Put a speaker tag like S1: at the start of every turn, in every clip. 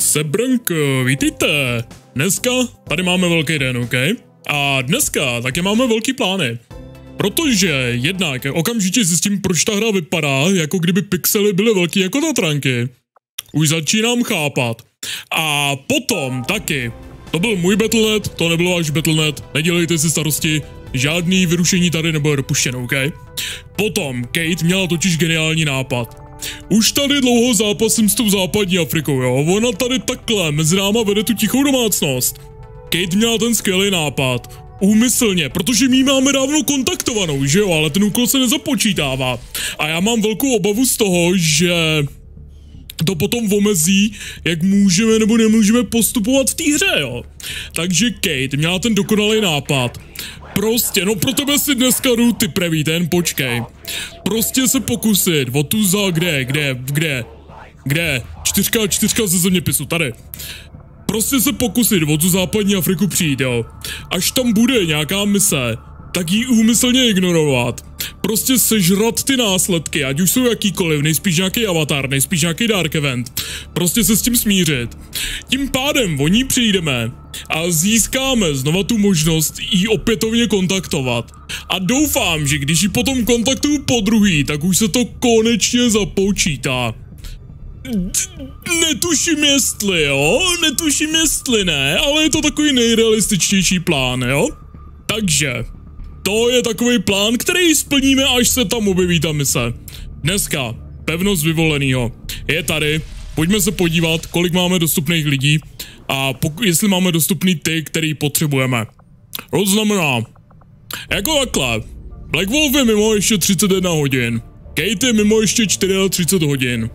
S1: Sebranko, vítejte. Dneska tady máme velký den, OK? A dneska taky máme velký plány. Protože jednak okamžitě zjistím, proč ta hra vypadá, jako kdyby pixely byly velký jako Tatranky. Už začínám chápat. A potom taky, to byl můj Battle.net, to nebyl váš Battle.net, nedělejte si starosti, žádný vyrušení tady nebude dopuštěno, OK? Potom Kate měla totiž geniální nápad. Už tady dlouho zápasím s tou západní Afrikou, jo? Ona tady takhle mezi náma vede tu tichou domácnost. Kate měla ten skvělý nápad. Úmyslně, protože my máme dávno kontaktovanou, že jo, ale ten úkol se nezapočítává. A já mám velkou obavu z toho, že to potom omezí, jak můžeme nebo nemůžeme postupovat v té hře, jo. Takže Kate měla ten dokonalý nápad. Prostě, no pro tebe si dneska jdu ty preví, ten počkej. Prostě se pokusit o tu za, kde, kde, kde, kde, čtyřka, čtyřka ze zeměpisu, tady. Prostě se pokusit o tu západní Afriku přijít, jo. Až tam bude nějaká mise, tak ji úmyslně ignorovat. Prostě sežrat ty následky, ať už jsou jakýkoliv, nejspíš nějaký avatar, nejspíš nějaký dark event. Prostě se s tím smířit. Tím pádem o ní přijdeme a získáme znova tu možnost jí opětovně kontaktovat. A doufám, že když ji potom kontaktuju po druhý, tak už se to konečně započítá. Netuším jestli, jo? Netuším jestli ne, ale je to takový nejrealističtější plán, jo? Takže, to je takový plán, který splníme, až se tam objeví ta mise. Dneska, pevnost vyvolenýho, je tady, pojďme se podívat, kolik máme dostupných lidí a jestli máme dostupný ty, který potřebujeme. To znamená, jako takhle, Black Wolf je mimo ještě 31 hodin, Kate je mimo ještě 34 hodin.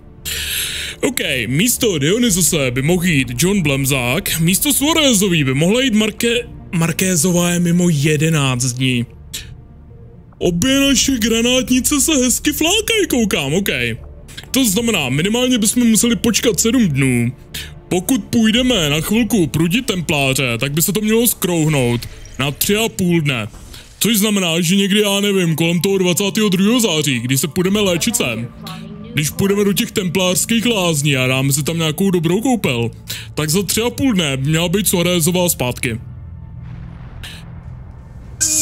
S1: OK, místo Dionysose by mohl jít John Blemzák, místo Suarezový by mohla jít Marke... Markézová je mimo 11 dní. Obě naše granátnice se hezky flákají, koukám, OK. To znamená, minimálně bychom museli počkat 7 dnů. Pokud půjdeme na chvilku prudit templáře, tak by se to mělo skrouhnout na tři a půl dne. Což znamená, že někdy, já nevím, kolem toho 22. září, když se půjdeme léčit sem, když půjdeme do těch templářských lázní a dáme si tam nějakou dobrou koupel, tak za tři a půl dne měla být Suarezová zpátky.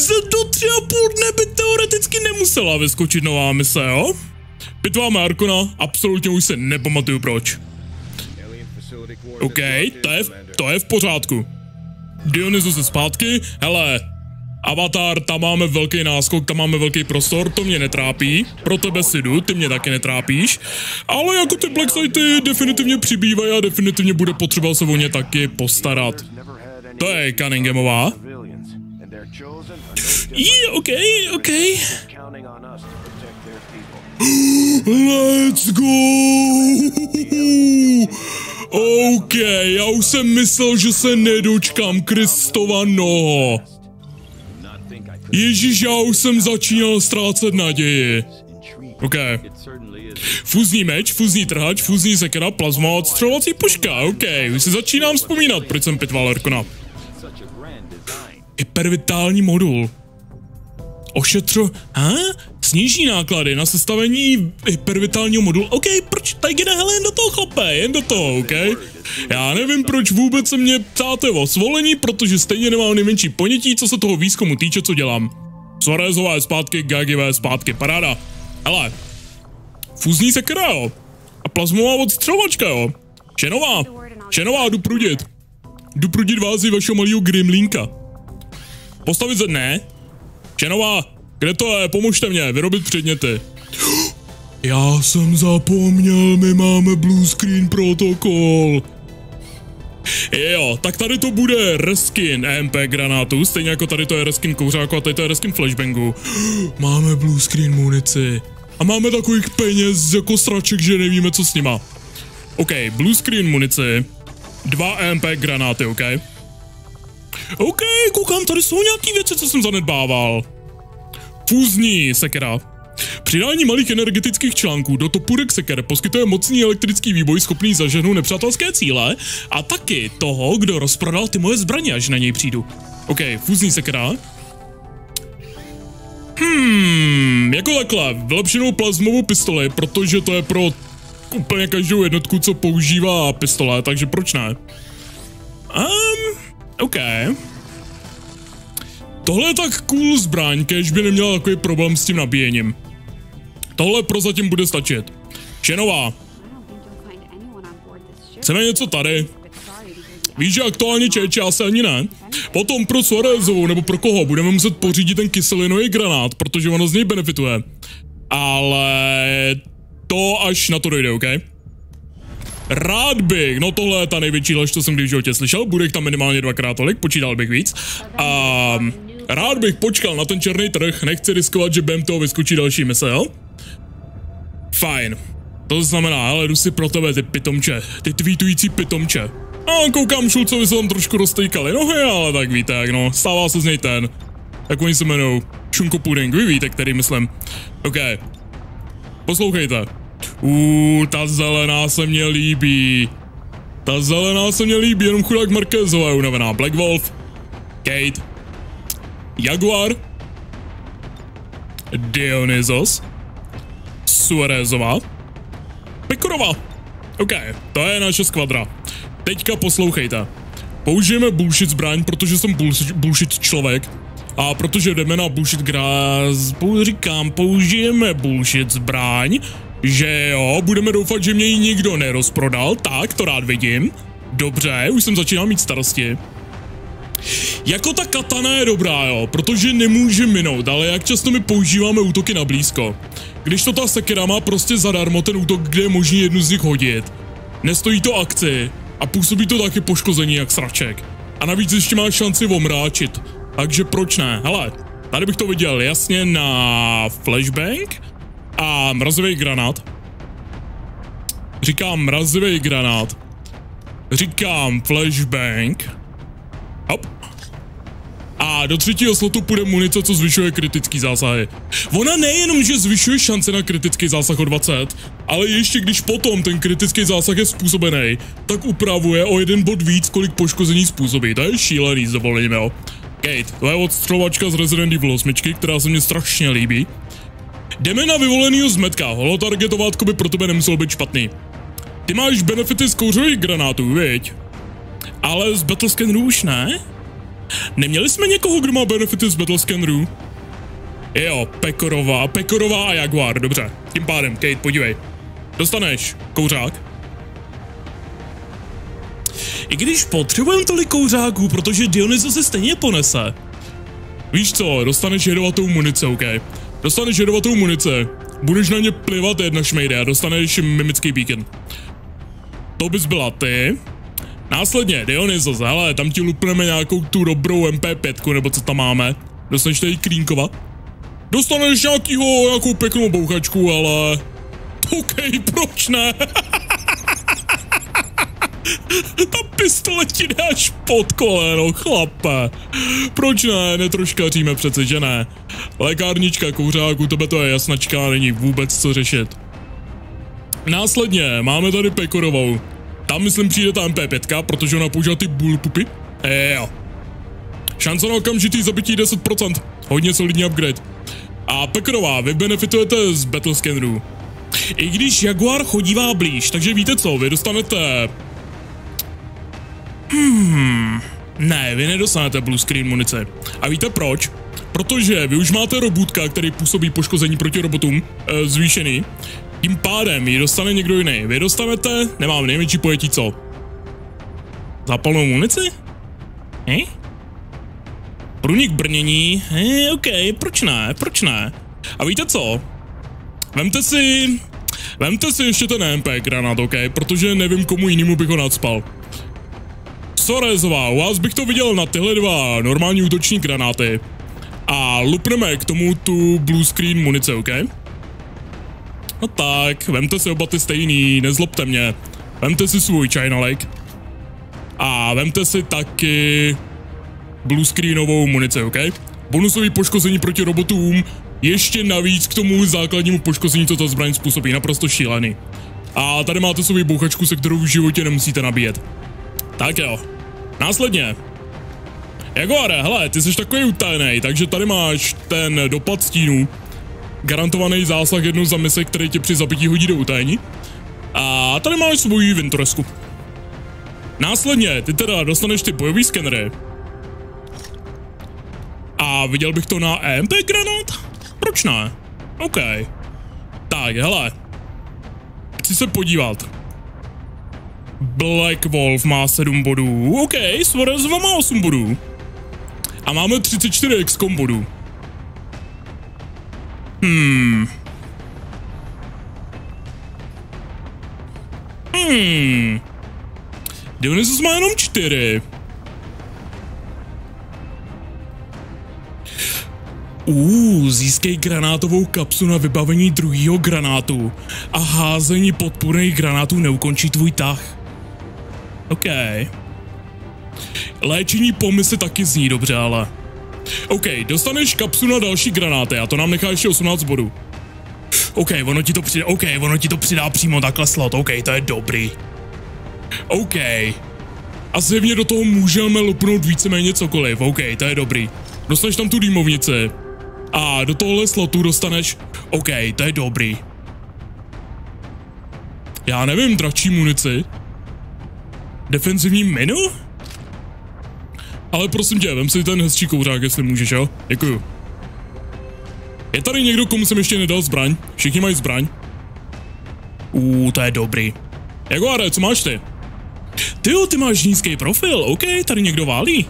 S1: Za do tři a půl dne by teoreticky nemusela vyskočit nová mise, jo? Pitváme Arkona, absolutně už se nepamatuju proč. OK, to je, v, to je v pořádku. Dionysus je zpátky, hele, Avatar, tam máme velký náskok, tam máme velký prostor, to mě netrápí. Pro tebe si jdu, ty mě taky netrápíš. Ale jako ty Black Sighty definitivně přibývají a definitivně bude potřeba se o ně taky postarat. To je Cunninghamová. Je, OK, OK. Let's go! OK, já už jsem myslel, že se nedočkám Kristova noho. Ježíš, já už jsem začínal ztrácet naději. OK. Fuzní meč, fuzní trhač, fuzní sekera, plazma, odstřelovací puška. OK, už si začínám vzpomínat, proč jsem pitval Erkona. Hypervitální modul. Ošetřo... Ha? Sníží náklady na sestavení hypervitálního modulu. OK, proč tady jde hele jen do toho chlape, jen do toho, OK? Já nevím, proč vůbec se mě ptáte o svolení, protože stejně nemám nejmenší ponětí, co se toho výzkumu týče, co dělám. Suarezové zpátky, Gagivé zpátky, paráda. Hele, fuzní sekera, jo. A plazmová odstřelovačka, jo. Šenová, šenová, jdu prudit. Jdu prudit vázy vašeho malého Grimlinka. Postavit ze ne. Šenová, kde to je? Pomožte mě, vyrobit předměty. Já jsem zapomněl, my máme blue screen protokol. Jo, tak tady to bude reskin EMP granátu, stejně jako tady to je reskin kouřáku a tady to je reskin flashbangu. Máme blue screen munici. A máme takových peněz jako straček, že nevíme, co s nima. OK, blue screen munici, dva EMP granáty, OK? OK, koukám, tady jsou nějaký věci, co jsem zanedbával. Fúzní sekera. Přidání malých energetických článků do topůrek seker poskytuje mocný elektrický výboj schopný zažehnout nepřátelské cíle a taky toho, kdo rozprodal ty moje zbraně, až na něj přijdu. OK, fúzní sekera. Hmm, jako takhle, vylepšenou plazmovou pistoli, protože to je pro úplně každou jednotku, co používá pistole, takže proč ne? Um, OK. Tohle je tak cool zbraň, kež by neměla takový problém s tím nabíjením. Tohle prozatím bude stačit. Čenová. Chceme něco tady. Víš, že aktuálně čeče asi ani ne. Potom pro Suarezovou nebo pro koho budeme muset pořídit ten kyselinový granát, protože ono z něj benefituje. Ale to až na to dojde, OK? Rád bych, no tohle je ta největší lež, co jsem kdy v životě slyšel, bude jich tam minimálně dvakrát tolik, počítal bych víc. A rád bych počkal na ten černý trh, nechci riskovat, že během toho vyskočí další mise, jo? Fajn. To znamená, ale jdu si pro tebe, ty pitomče, ty tweetující pitomče. A koukám, Šulcovi se tam trošku roztejkali nohy, ale tak víte, jak no, stává se z něj ten. Jak oni se jmenou? Šunko Pudding, vy víte, který myslím. OK. Poslouchejte. Uuu, ta zelená se mně líbí. Ta zelená se mně líbí, jenom chudák Marquezová je unavená. Black Wolf. Kate. Jaguar. Dionysos. Suarezová. Pikorova. OK, to je naše skvadra. Teďka poslouchejte. Použijeme bullshit zbraň, protože jsem bullshit člověk. A protože jdeme na bullshit graz, říkám, použijeme bullshit zbraň, že jo, budeme doufat, že mě ji nikdo nerozprodal, tak to rád vidím. Dobře, už jsem začínal mít starosti. Jako ta katana je dobrá, jo, protože nemůže minout, ale jak často my používáme útoky na blízko. Když to ta sekera má prostě zadarmo ten útok, kde je možný jednu z nich hodit. Nestojí to akci a působí to taky poškození jak sraček. A navíc ještě má šanci omráčit. Takže proč ne? Hele, tady bych to viděl jasně na flashbang a mrazivý granát. Říkám mrazivý granát. Říkám flashbang. Hop. A do třetího slotu půjde munice, co zvyšuje kritický zásahy. Ona nejenom, že zvyšuje šance na kritický zásah o 20, ale ještě když potom ten kritický zásah je způsobený, tak upravuje o jeden bod víc, kolik poškození způsobí. To je šílený s dovolením, jo. Kate, to je odstřelovačka z Resident Evil 8, která se mi strašně líbí. Jdeme na vyvolenýho zmetka, holotargetovátko by pro tebe nemuselo být špatný. Ty máš benefity z kouřových granátů, viď? Ale z Battlescannerů už ne? Neměli jsme někoho, kdo má benefity z Battlescannerů? Jo, Pekorová, Pekorová a Jaguar, dobře. Tím pádem, Kate, podívej. Dostaneš kouřák. I když potřebujeme tolik kouřáků, protože Dionyso se stejně ponese. Víš co, dostaneš jedovatou munici, OK. Dostaneš jedovatou munice, budeš na ně plivat jedna šmejde a dostaneš mimický beacon. To bys byla ty. Následně Dionysos, hele, tam ti lupneme nějakou tu dobrou MP5, nebo co tam máme. Dostaneš tady klínkova. Dostaneš nějakýho, nějakou pěknou bouchačku, ale... OK, proč ne? Ta pistole ti až pod koleno, chlape. Proč ne, netroškaříme přece, že ne? Lékárnička kouřáku, tebe to je jasnačka, není vůbec co řešit. Následně máme tady Pekorovou. Tam myslím přijde ta MP5, protože ona používá ty bullpupy. Jo. Šance na okamžitý zabití 10%. Hodně solidní upgrade. A Pekorová, vy benefitujete z Battle Scannerů. I když Jaguar chodívá blíž, takže víte co, vy dostanete Hmm, ne, vy nedostanete blue screen munice. A víte proč? Protože vy už máte robutka, který působí poškození proti robotům, e, zvýšený. Tím pádem ji dostane někdo jiný. Vy dostanete, nemám nejmenší pojetí co. Zapalnou munici? Eh? Průnik brnění, eh, ok, proč ne, proč ne? A víte co? Vemte si, vemte si ještě ten MP granát, ok, protože nevím komu jinému bych ho nadspal. Sorezová, u vás bych to viděl na tyhle dva normální útoční granáty. A lupneme k tomu tu blue screen munice, OK? No tak, vemte si oba ty stejný, nezlobte mě. Vemte si svůj China Lake. A vemte si taky blue screenovou munici, OK? Bonusový poškození proti robotům, ještě navíc k tomu základnímu poškození, co ta zbraň způsobí, naprosto šílený. A tady máte svou bouchačku, se kterou v životě nemusíte nabíjet. Tak jo. Následně. Jaguare, hele, ty jsi takový utajený, takže tady máš ten dopad stínů. Garantovaný zásah jednou za mise, který tě při zabití hodí do utajení. A tady máš svoji Vintoresku. Následně ty teda dostaneš ty bojový skenery. A viděl bych to na EMP granát? Proč ne? OK. Tak, hele. Chci se podívat. Black Wolf má 7 bodů. OK, Suarez má 8 bodů. A máme 34 XCOM bodů. Hmm. Hmm. Dionysus má jenom 4. Uh, získej granátovou kapsu na vybavení druhého granátu a házení podpůrných granátů neukončí tvůj tah. OK. Léčení pomy se taky zní dobře, ale... OK, dostaneš kapsu na další granáty a to nám nechá ještě 18 bodů. OK, ono ti to přidá, OK, ono ti to přidá přímo takhle slot, OK, to je dobrý. OK. A zjevně do toho můžeme lupnout víceméně cokoliv, OK, to je dobrý. Dostaneš tam tu dýmovnici. A do tohle slotu dostaneš, OK, to je dobrý. Já nevím, dračí munici. Defenzivní menu? Ale prosím tě, vem si ten hezčí kouřák, jestli můžeš, jo? Děkuju. Je tady někdo, komu jsem ještě nedal zbraň? Všichni mají zbraň? Uuu, to je dobrý. Jaguare, co máš ty? Ty jo, ty máš nízký profil, OK, tady někdo válí.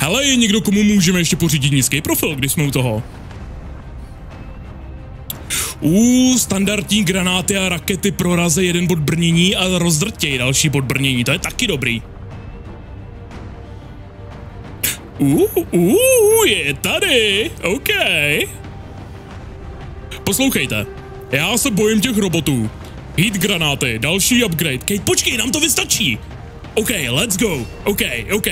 S1: Hele, je někdo, komu můžeme ještě pořídit nízký profil, když jsme u toho? U standardní granáty a rakety proraze jeden bod brnění a rozdrtěj další bod brnění, to je taky dobrý. Uh, uh, je tady, OK. Poslouchejte, já se bojím těch robotů. Heat granáty, další upgrade. Kate, počkej, nám to vystačí. OK, let's go. OK, OK.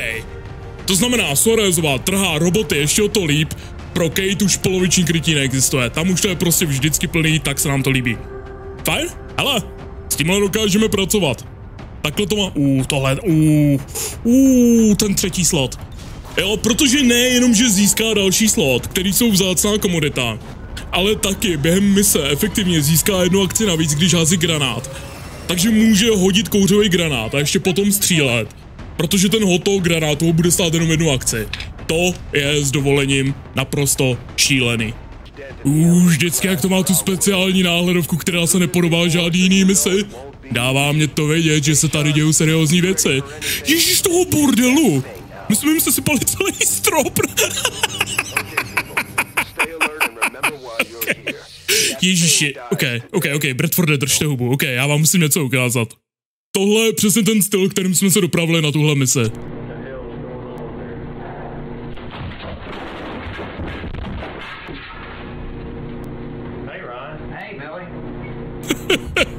S1: To znamená, Suarezová trhá roboty ještě o to líp, pro Kate už poloviční krytí neexistuje. Tam už to je prostě vždycky plný, tak se nám to líbí. Fajn? Hele, s tímhle dokážeme pracovat. Takhle to má... Uh, tohle... Uh, uh, ten třetí slot. Jo, protože ne jenom, že získá další slot, který jsou vzácná komodita, ale taky během mise efektivně získá jednu akci navíc, když hází granát. Takže může hodit kouřový granát a ještě potom střílet. Protože ten hod toho granátu bude stát jenom jednu akci. To je s dovolením naprosto šílený. Už vždycky, jak to má tu speciální náhledovku, která se nepodobá žádný jiný misi, dává mě to vědět, že se tady dějou seriózní věci. Ježíš toho bordelu! My jsme jim se sypali celý strop. Ježíši, ok, ok, ok, Bradforde, držte hubu, ok, já vám musím něco ukázat. Tohle je přesně ten styl, kterým jsme se dopravili na tuhle mise.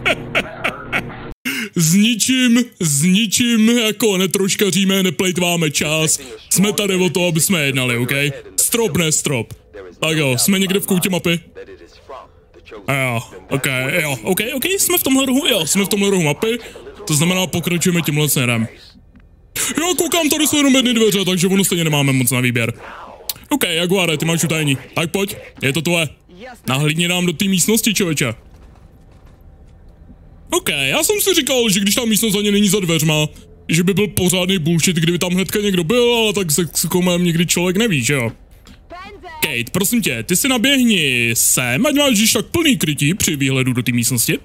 S1: s ničím, s ničím jako netroškaříme, neplejtváme čas. Jsme tady o to, aby jsme jednali, OK? Strop, ne strop. Tak jo, jsme někde v koutě mapy? A jo, ok, jo, ok, ok, jsme v tomhle rohu, jo, jsme v tomhle rohu mapy, to znamená pokračujeme tímhle směrem. Jo, koukám, tady jsou jenom jedny dveře, takže ono stejně nemáme moc na výběr. Ok, Jaguare, ty máš utajení. Tak pojď, je to tvoje. Nahlídni nám do té místnosti, člověče. OK, já jsem si říkal, že když ta místnost ani není za dveřma, že by byl pořádný bullshit, kdyby tam hnedka někdo byl, ale tak se komem nikdy člověk neví, že jo? Kate, prosím tě, ty si naběhni sem, ať máš tak plný krytí při výhledu do té místnosti.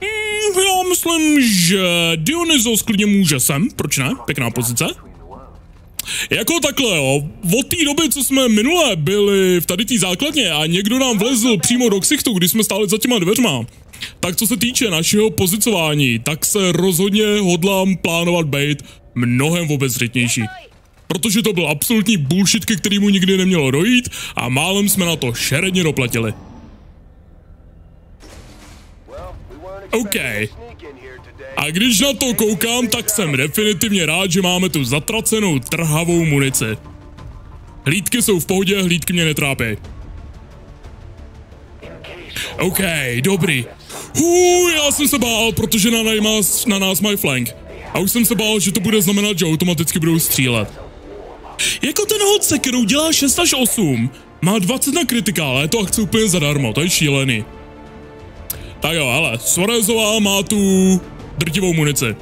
S1: Hmm, já myslím, že Dionysos klidně může sem, proč ne? Pěkná pozice. Jako takhle, jo. Od té doby, co jsme minule byli v tady té základně a někdo nám vlezl přímo do ksichtu, když jsme stáli za těma dveřma, tak co se týče našeho pozicování, tak se rozhodně hodlám plánovat být mnohem obezřetnější. Protože to byl absolutní bullshit, ke kterému nikdy nemělo dojít a málem jsme na to šeredně doplatili. OK. A když na to koukám, tak jsem definitivně rád, že máme tu zatracenou trhavou munici. Hlídky jsou v pohodě, hlídky mě netrápí. OK, dobrý. Hů, já jsem se bál, protože na, nás, na nás mají flank. A už jsem se bál, že to bude znamenat, že automaticky budou střílet. Jako ten hod se, kterou dělá 6 až 8, má 20 na kritikále, to akce úplně zadarmo, to je šílený. Tak jo, ale Suarezová má tu drtivou munici.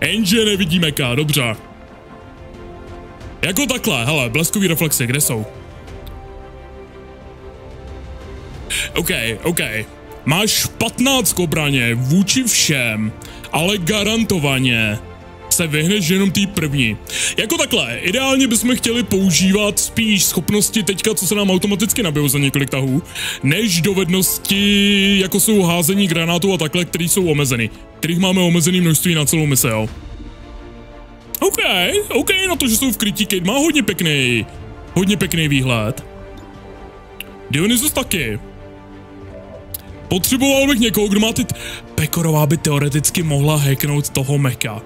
S1: Jenže nevidíme K, dobře. Jako takhle, hele, bleskový reflexy, kde jsou? OK, OK. Máš 15 kobraně vůči všem, ale garantovaně se vyhneš jenom tý první. Jako takhle, ideálně bychom chtěli používat spíš schopnosti teďka, co se nám automaticky nabijou za několik tahů, než dovednosti, jako jsou házení granátů a takhle, které jsou omezeny. Kterých máme omezený množství na celou mise, jo. OK, OK, na to, že jsou v krytí, Kate má hodně pěkný, hodně pěkný výhled. Dionysus taky. Potřeboval bych někoho, kdo má ty... Pekorová by teoreticky mohla hacknout toho meka.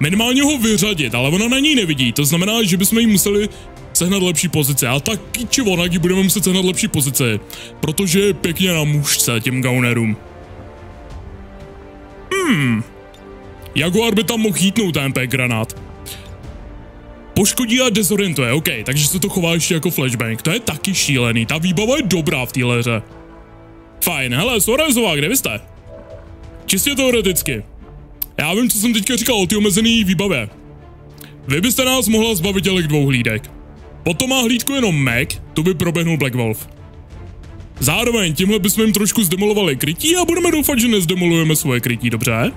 S1: Minimálně ho vyřadit, ale ona na ní nevidí, to znamená, že bychom jí museli sehnat lepší pozice. A tak či onak budeme muset sehnat lepší pozice, protože je pěkně na mužce těm gaunerům. Hmm. Jaguar by tam mohl hítnout MP granát. Poškodí a dezorientuje, ok, takže se to chová ještě jako flashbang. To je taky šílený, ta výbava je dobrá v téhle hře. Fajn, hele, Sorezová, kde vy jste? Čistě teoreticky. Já vím, co jsem teďka říkal o ty omezený výbavě. Vy byste nás mohla zbavit těch dvou hlídek. Potom má hlídku jenom Mac, tu by proběhnul Black Wolf. Zároveň tímhle bychom jim trošku zdemolovali krytí a budeme doufat, že nezdemolujeme svoje krytí, dobře?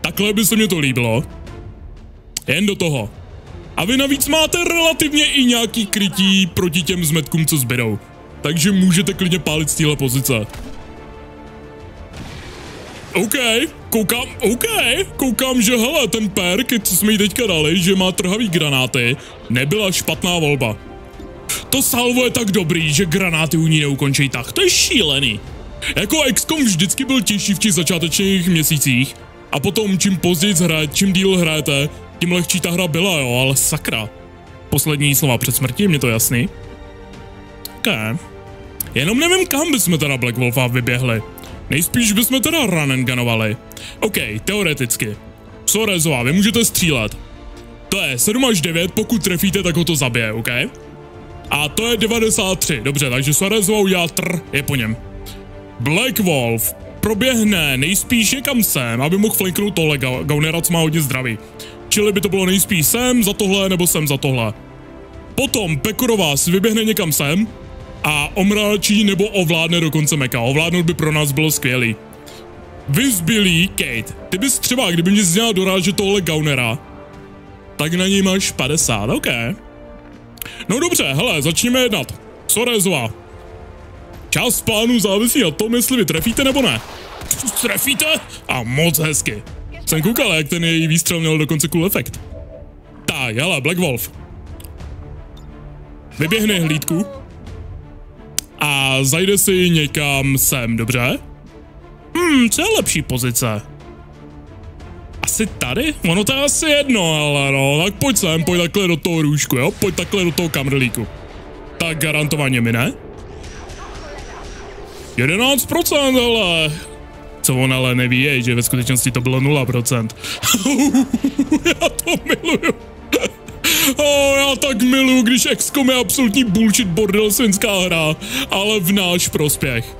S1: Takhle by se mě to líbilo. Jen do toho. A vy navíc máte relativně i nějaký krytí proti těm zmetkům, co zbydou. Takže můžete klidně pálit z téhle pozice. OK, koukám, OK, koukám, že hele, ten perk, co jsme jí teďka dali, že má trhavý granáty, nebyla špatná volba. To salvo je tak dobrý, že granáty u ní neukončí tak, to je šílený. Jako XCOM vždycky byl těžší v těch začátečních měsících a potom čím později hrajete, čím díl hrajete, tím lehčí ta hra byla, jo, ale sakra. Poslední slova před smrtí, mě to jasný. Okay. Jenom nevím, kam bychom teda Black Wolfa vyběhli. Nejspíš bychom teda gunovali. OK, teoreticky. Sorezová, vy můžete střílet. To je 7 až 9, pokud trefíte, tak ho to zabije, OK? A to je 93, dobře, takže Sorezová udělá tr, je po něm. Black Wolf proběhne nejspíš někam sem, aby mohl flanknout tohle Gaunera, co má hodně zdraví. Čili by to bylo nejspíš sem za tohle, nebo sem za tohle. Potom Pekorová si vyběhne někam sem, a omráčí nebo ovládne dokonce meka. Ovládnout by pro nás bylo skvělý. Vyzbylý Kate, ty bys třeba, kdyby mě zněla dorážet tohle Gaunera, tak na něj máš 50, ok. No dobře, hele, začněme jednat. Sorezová. Čas plánu závisí na tom, jestli vy trefíte nebo ne. Trefíte? A moc hezky. Jsem koukal, jak ten její výstřel měl dokonce cool efekt. Tak, hele, Black Wolf. Vyběhne hlídku a zajde si někam sem, dobře? Hmm, co je lepší pozice? Asi tady? Ono to je asi jedno, ale no, tak pojď sem, pojď takhle do toho růžku, jo? Pojď takhle do toho kamrlíku. Tak garantovaně mi ne? 11%, ale... Co on ale neví je, že ve skutečnosti to bylo 0%. Já to miluju. Oh, já tak miluju, když XCOM je absolutní bullshit bordel svinská hra, ale v náš prospěch.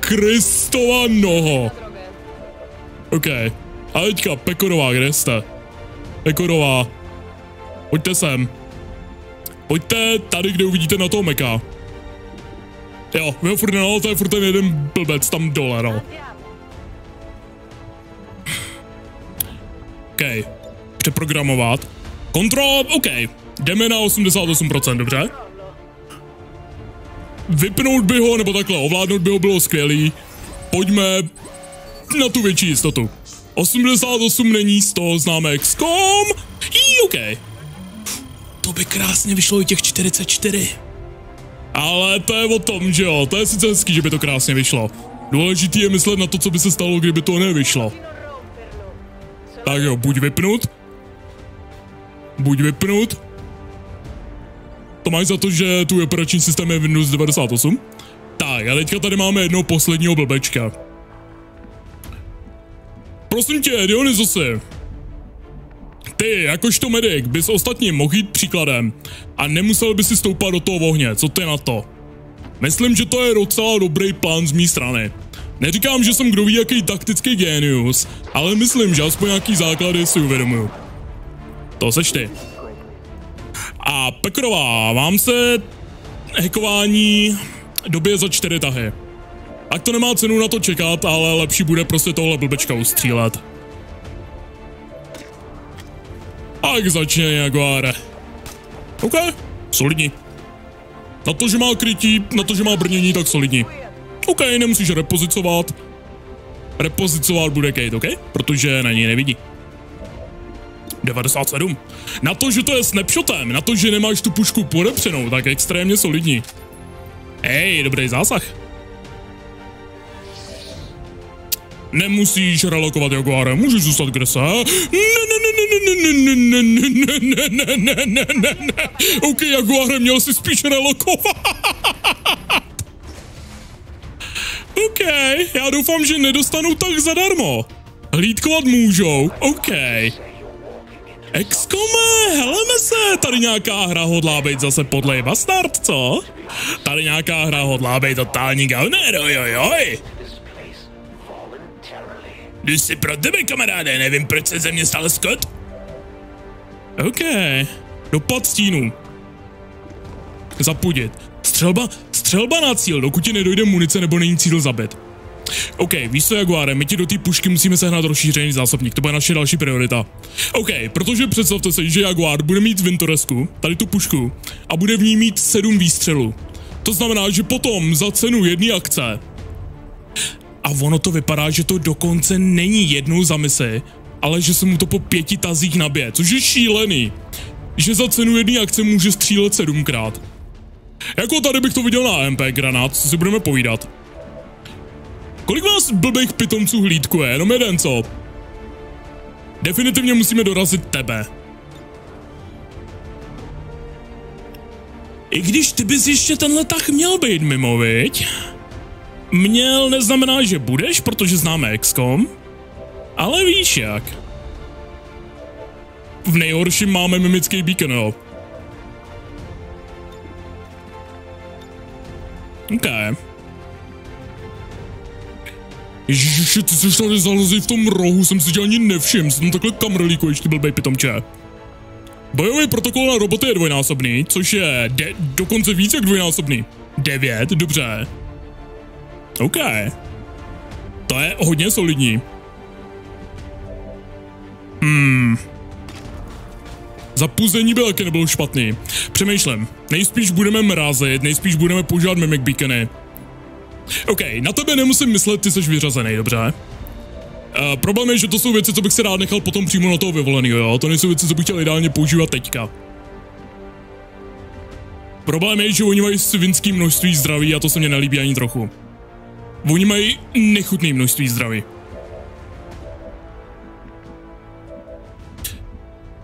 S1: Kristova noho. OK. A teďka, Pekorová, kde jste? Pekorová. Pojďte sem. Pojďte tady, kde uvidíte na toho meka. Jo, vy ho furt no, to je furt ten jeden blbec tam dole, no. OK. Přeprogramovat. Kontrola, OK. Jdeme na 88%, dobře? Vypnout by ho, nebo takhle, ovládnout by ho bylo skvělý. Pojďme na tu větší jistotu. 88 není 100, známe XCOM. Jí, OK. To by krásně vyšlo i těch 44. Ale to je o tom, že jo, to je sice hezký, že by to krásně vyšlo. Důležitý je myslet na to, co by se stalo, kdyby to nevyšlo. Tak jo, buď vypnut, buď vypnout. To máš za to, že tu operační systém je Windows 98? Tak, a teďka tady máme jednoho posledního blbečka. Prosím tě, Dionysosy. Ty, jakožto medic, bys ostatním mohl jít příkladem a nemusel by si stoupat do toho ohně, co ty na to? Myslím, že to je docela dobrý plán z mé strany. Neříkám, že jsem kdo ví jaký taktický genius, ale myslím, že aspoň nějaký základy si uvědomuju. To seš ty. A Pekrová, vám se hekování době za čtyři tahy. Tak to nemá cenu na to čekat, ale lepší bude prostě tohle blbečka ustřílet. Tak začne Jaguar. OK, solidní. Na to, že má krytí, na to, že má brnění, tak solidní. OK, nemusíš repozicovat. Repozicovat bude Kate, OK? Protože na ní nevidí. 97. Na to, že to je snapshotem, na to, že nemáš tu pušku podepřenou, tak extrémně solidní. Hej, dobrý zásah. Nemusíš relokovat Jaguare, můžeš zůstat kde se. Ne, ne, ne, ne, ne, ne, ne, ne, ne, ne, ne, ne, ne, ne. OK, Jaguare, měl si spíš relokovat. OK, já doufám, že nedostanou tak zadarmo. Hlídkovat můžou, OK. Excome, heleme se, tady nějaká hra hodlá být zase podlej bastard, co? Tady nějaká hra hodlá být totální gauner, ojojoj. Jdu si pro tebe, kamaráde, nevím, proč se ze mě stal Scott. OK, dopad stínu. Zapudit. Střelba, střelba na cíl, dokud ti nedojde munice nebo není cíl zabit. OK, víš co, Jaguare, my ti do té pušky musíme sehnat rozšířený zásobník, to bude naše další priorita. OK, protože představte si, že Jaguar bude mít Vintoresku, tady tu pušku, a bude v ní mít sedm výstřelů. To znamená, že potom za cenu jedné akce a ono to vypadá, že to dokonce není jednou za misi, ale že se mu to po pěti tazích nabije, což je šílený. Že za cenu jedné akce může střílet sedmkrát. Jako tady bych to viděl na MP granát, co si budeme povídat. Kolik vás blbých pitomců hlídkuje? Jenom jeden, co? Definitivně musíme dorazit tebe. I když ty bys ještě tenhle tah měl být mimo, viď? Měl neznamená, že budeš, protože známe XCOM, ale víš jak. V nejhorším máme mimický beacon, jo. OK. Ježiši, ty jsi tady zalezl v tom rohu, jsem si tě ani nevšiml, jsem takhle kamrlíku, ještě blbej pitomče. Bojový protokol na roboty je dvojnásobný, což je de- dokonce víc jak dvojnásobný. Devět, dobře. OK. To je hodně solidní. Hmm. Zapuzení byl taky nebyl špatný. Přemýšlím. Nejspíš budeme mrazit, nejspíš budeme používat mimic beacony. OK, na tebe nemusím myslet, ty jsi vyřazený, dobře? Uh, problém je, že to jsou věci, co bych si rád nechal potom přímo na toho vyvolenýho, jo? To nejsou věci, co bych chtěl ideálně používat teďka. Problém je, že oni mají svinský množství zdraví a to se mně nelíbí ani trochu. Oni mají nechutný množství zdraví.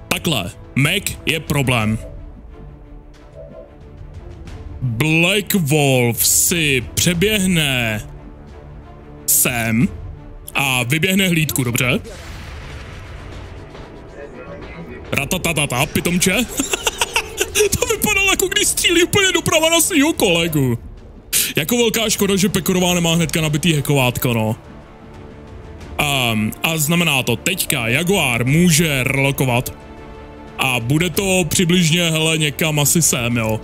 S1: Takhle, Mac je problém. Black Wolf si přeběhne sem a vyběhne hlídku, dobře? Ratatatata, pitomče. to vypadalo jako když střílí úplně doprava na svýho kolegu. Jako velká škoda, že Pekorová nemá hnedka nabitý hekovátko, no. Um, a znamená to, teďka Jaguar může relokovat a bude to přibližně, hele, někam asi sem, jo.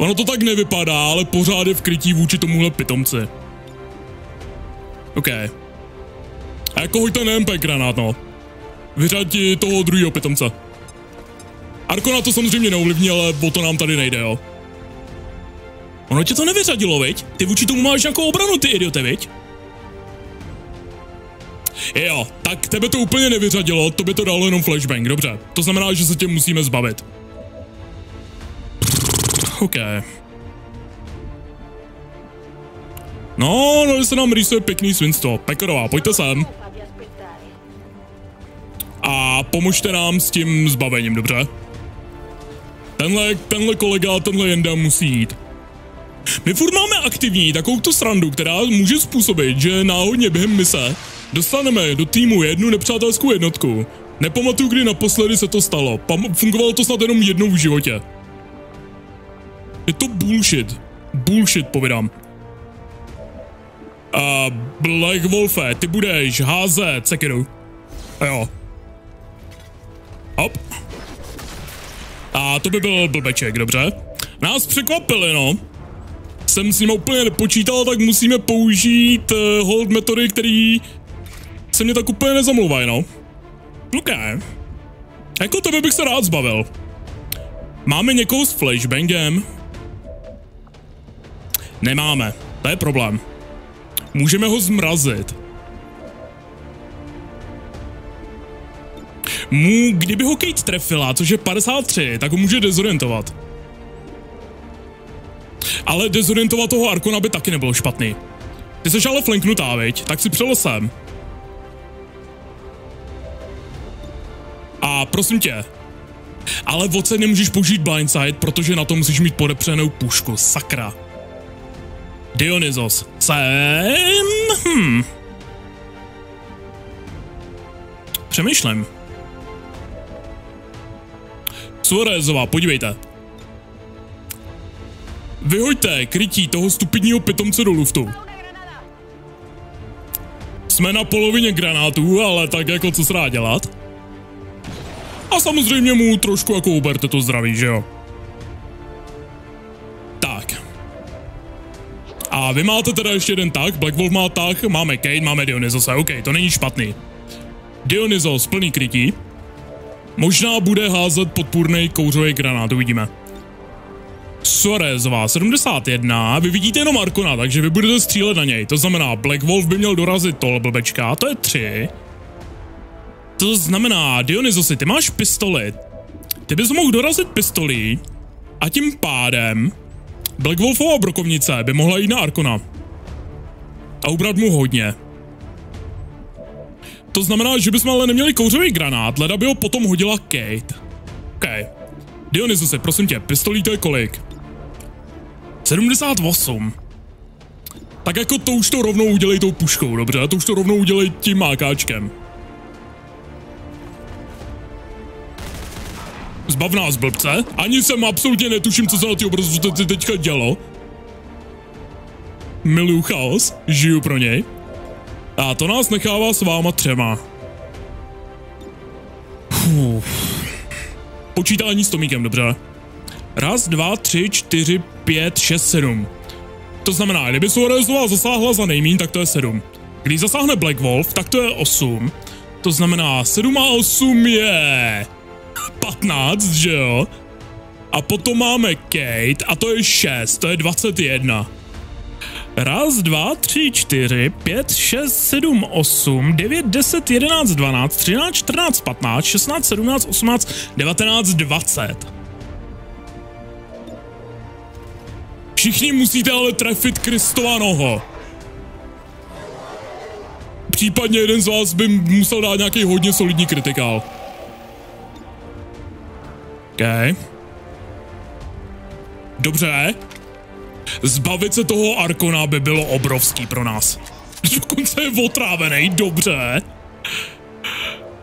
S1: Ono to tak nevypadá, ale pořád je v krytí vůči tomuhle pitomci. OK. A jako hoď ten MP granát, no. Vyřadi toho druhého pitomce. Arko na to samozřejmě neovlivní, ale o to nám tady nejde, jo. Ono tě to nevyřadilo, viď? Ty vůči tomu máš nějakou obranu, ty idiote, viď? Jo, tak tebe to úplně nevyřadilo, to by to dalo jenom flashbang, dobře. To znamená, že se tě musíme zbavit. OK. No, no, se nám rýsuje pěkný svinstvo. Pekorová, pojďte sem. A pomožte nám s tím zbavením, dobře? Tenhle, tenhle kolega, tenhle jenda musí jít. My furt máme aktivní takovou tu srandu, která může způsobit, že náhodně během mise dostaneme do týmu jednu nepřátelskou jednotku. Nepamatuju, kdy naposledy se to stalo. Pam- fungovalo to snad jenom jednou v životě. Je to bullshit. Bullshit, povídám. Uh, Black Wolfe, ty budeš házet sekiru. Jo. Hop. A to by byl blbeček, dobře. Nás překvapili, no. Jsem s ním úplně nepočítal, tak musíme použít uh, hold metody, který se mě tak úplně nezamluvají, no. OK. Jako tebe bych se rád zbavil. Máme někoho s flashbangem? Nemáme. To je problém. Můžeme ho zmrazit. Mu, kdyby ho Kate trefila, což je 53, tak ho může dezorientovat. Ale dezorientovat toho Arkona by taky nebylo špatný. Ty jsi ale flanknutá, viď? Tak si přelo sem. A prosím tě, ale v nemůžeš použít blindside, protože na to musíš mít podepřenou pušku, sakra. Dionysos. Jsem... Hm. Přemýšlím. Suarezová, podívejte. Vyhoďte krytí toho stupidního pitomce do luftu. Jsme na polovině granátů, ale tak jako co se dá dělat? A samozřejmě mu trošku jako uberte to zdraví, že jo? A vy máte teda ještě jeden tak, Black Wolf má tak, máme Kate, máme Dionysose, ok, to není špatný. Dionysos, plný krytí. Možná bude házet podpůrný kouřový granát, uvidíme. Suarezová 71, vy vidíte jenom Arkona, takže vy budete střílet na něj. To znamená, Black Wolf by měl dorazit tohle blbečka, to je 3. To znamená, Dionysosi, ty máš pistoli. Ty bys mohl dorazit pistolí a tím pádem Black Wolfova brokovnice by mohla jít na Arkona. A ubrat mu hodně. To znamená, že bychom ale neměli kouřový granát, leda by ho potom hodila Kate. OK. Dionysose, prosím tě, pistolí to je kolik? 78. Tak jako to už to rovnou udělej tou puškou, dobře? To už to rovnou udělej tím mákáčkem. Zbav nás, blbce. Ani jsem absolutně netuším, co se na ty obrazu teďka dělo. Miluju chaos, žiju pro něj. A to nás nechává s váma třema. Uf. Počítání s Tomíkem, dobře. Raz, dva, tři, čtyři, pět, šest, sedm. To znamená, kdyby Suarezová zasáhla za nejmín, tak to je sedm. Když zasáhne Black Wolf, tak to je osm. To znamená, sedm a osm je... 15, že jo? A potom máme Kate a to je 6, to je 21. Raz, dva, tři, čtyři, pět, šest, sedm, osm, devět, deset, jedenáct, dvanáct, třináct, čtrnáct, patnáct, šestnáct, sedmnáct, osmnáct, devatenáct, dvacet. Všichni musíte ale trefit Kristova noho. Případně jeden z vás by musel dát nějaký hodně solidní kritikál. Dobře. Zbavit se toho Arkona by bylo obrovský pro nás. Dokonce je otrávený, dobře.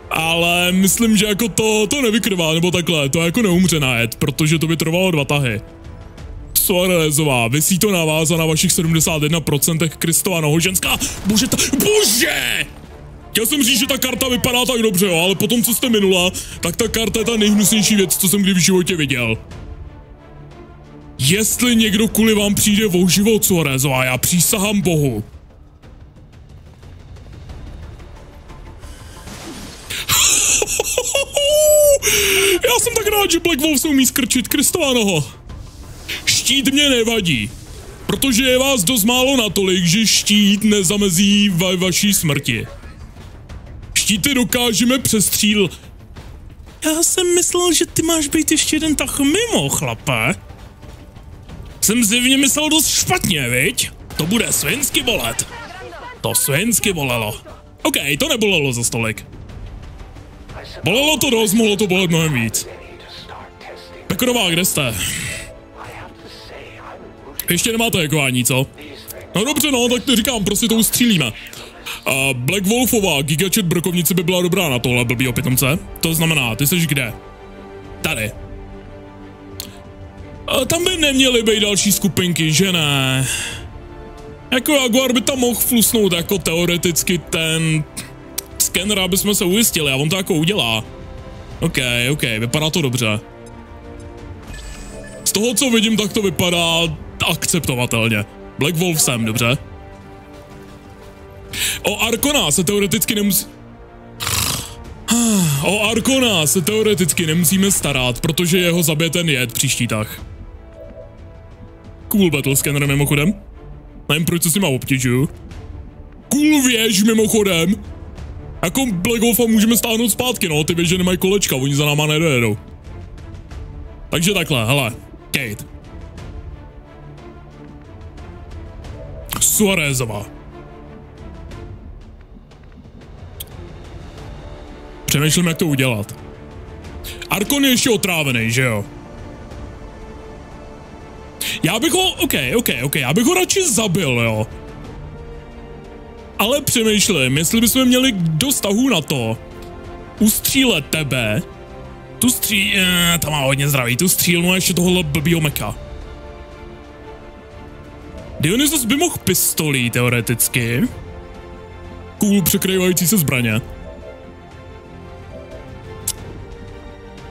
S1: Ale myslím, že jako to, to nevykrvá, nebo takhle, to jako neumře na jed, protože to by trvalo dva tahy. Suarezová, vysí to na vás a na vašich 71% Kristova nohoženská. Bože, ta, bože! Chtěl jsem říct, že ta karta vypadá tak dobře, ale potom, co jste minula, tak ta karta je ta nejhnusnější věc, co jsem kdy v životě viděl. Jestli někdo kvůli vám přijde o život, Suarezová, já přísahám bohu. já jsem tak rád, že Black Wolf se umí skrčit, Kristová noho. Štít mě nevadí, protože je vás dost málo natolik, že štít nezamezí va vaší smrti štíty dokážeme přestříl. Já jsem myslel, že ty máš být ještě jeden tah mimo, chlape. Jsem zjevně myslel dost špatně, viď? To bude svinsky bolet. To svinsky bolelo. OK, to nebolelo za stolik. Bolelo to dost, mohlo to bolet mnohem víc. Pekorová, kde jste? Ještě nemáte jakování, co? No dobře, no, tak to říkám, prostě to ustřílíme. A Black Wolfová gigachat brokovnice by byla dobrá na tohle blbý pitomce. To znamená, ty jsi kde? Tady. A tam by neměly být další skupinky, že ne? Jako Jaguar by tam mohl flusnout jako teoreticky ten skener, aby jsme se ujistili a on to jako udělá. OK, OK, vypadá to dobře. Z toho, co vidím, tak to vypadá akceptovatelně. Black Wolf sem, dobře. O Arkona se teoreticky nemusí... O Arkona se teoreticky nemusíme starat, protože jeho zabije ten jed příští tah. Cool battle scanner mimochodem. Nevím, proč se s nima obtěžuju. Cool věž mimochodem. Jako Black Wolfa můžeme stáhnout zpátky, no, ty věže nemají kolečka, oni za náma nedojedou. Takže takhle, hele, Kate. Suarezová. Přemýšlím, jak to udělat. Arkon je ještě otrávený, že jo? Já bych ho, ok, ok, ok, já bych ho radši zabil, jo. Ale přemýšlím, jestli bychom měli dost tahů na to, ustřílet tebe, tu stří... Eh, tam má hodně zdraví, tu střílnu ještě tohle blbýho meka. Dionysos by mohl pistolí, teoreticky. Cool překrývající se zbraně.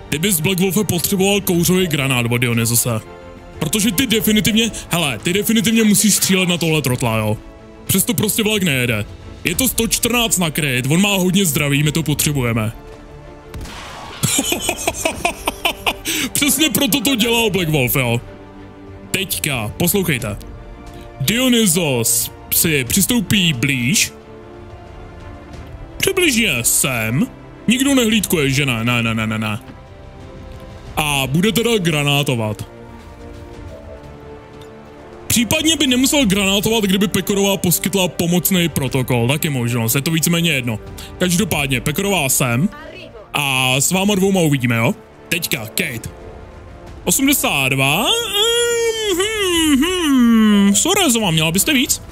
S1: Kdybys Black Wolfe potřeboval kouřový granát od Dionysose. Protože ty definitivně, hele, ty definitivně musíš střílet na tohle trotla, jo. Přesto prostě vlak nejede. Je to 114 na kryt, on má hodně zdraví, my to potřebujeme. Přesně proto to dělal Black Wolf, jo. Teďka, poslouchejte. Dionysos si přistoupí blíž. Přibližně sem. Nikdo nehlídkuje, že ne, ne, ne, ne, ne, ne. A bude teda granátovat. Případně by nemusel granátovat, kdyby Pekorová poskytla pomocný protokol, taky možnost, je to víceméně jedno. Každopádně, Pekorová sem a s váma dvouma uvidíme, jo? Teďka, Kate. 82, hmm, hmm, Sorezová, měla byste víc?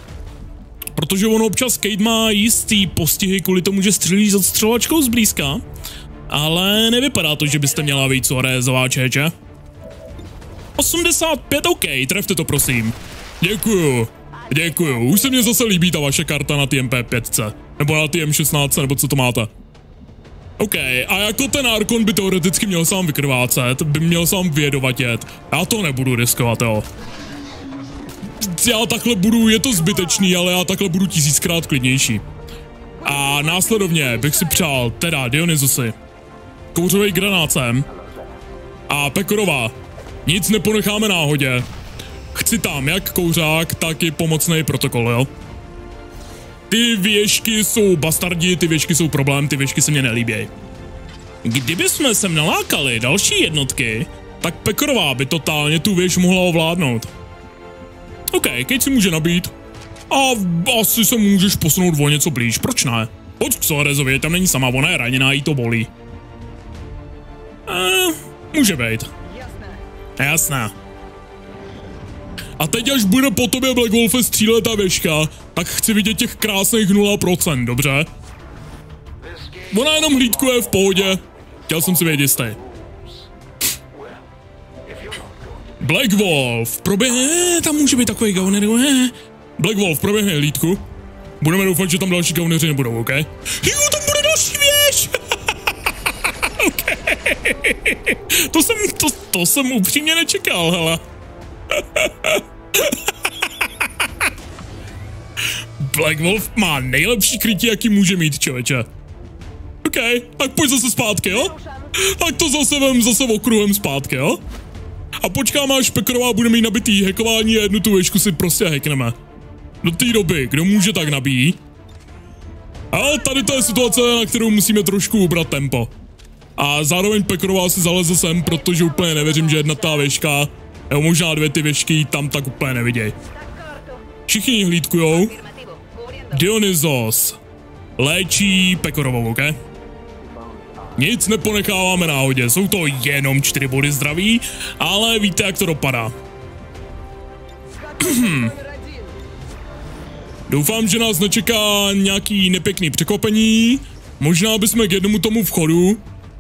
S1: Protože ono občas Kate má jistý postihy kvůli tomu, že střelí za střelačkou zblízka. Ale nevypadá to, že byste měla víc Sorezová čeče. 85, OK, trefte to prosím. Děkuju. Děkuju, už se mně zase líbí ta vaše karta na tmp 5 Nebo na tm 16 nebo co to máte. OK, a jako ten Arkon by teoreticky měl sám vykrvácet, by měl sám vědovatět. Já to nebudu riskovat, jo. Já takhle budu, je to zbytečný, ale já takhle budu tisíckrát klidnější. A následovně bych si přál, teda Dionysosy, kouřový granát sem a Pekorová. Nic neponecháme náhodě. Chci tam jak kouřák, tak i pomocný protokol, jo? Ty věšky jsou bastardi, ty věšky jsou problém, ty věšky se mě nelíbějí. Kdyby jsme sem nalákali další jednotky, tak Pekorová by totálně tu věž mohla ovládnout. OK, keď si může nabít. A asi se můžeš posunout o něco blíž, proč ne? Pojď k Soarezovi, tam není sama, ona je raněná, jí to bolí. Může být. Jasné. A teď, až bude po tobě Black Wolfe střílet ta věška, tak chci vidět těch krásných 0%, dobře? Ona jenom hlídkuje v pohodě. Chtěl jsem si vědět jistý. Black Wolf, proběhne, tam může být takový gauner, ne? Black Wolf, proběhne hlídku. Budeme doufat, že tam další gauneři nebudou, OK? Jo, tam bude další věž! OK. To jsem, to, to jsem upřímně nečekal, hele. Black Wolf má nejlepší krytí, jaký může mít, člověče. OK, tak pojď zase zpátky, jo? Tak to zase vem zase okruhem zpátky, jo? A počkám, až Pekrová bude mít nabitý hekování a jednu tu věšku si prostě hackneme. Do té doby, kdo může, tak nabíjí. A tady to je situace, na kterou musíme trošku ubrat tempo. A zároveň Pekrová si zaleze sem, protože úplně nevěřím, že jedna ta věška, nebo možná dvě ty věšky tam tak úplně nevidějí. Všichni hlídkujou. Dionysos léčí Pekorovou, ok? Nic neponecháváme náhodě, jsou to jenom čtyři body zdraví, ale víte, jak to dopadá. Doufám, že nás nečeká nějaký nepěkný překvapení. Možná bychom k jednomu tomu vchodu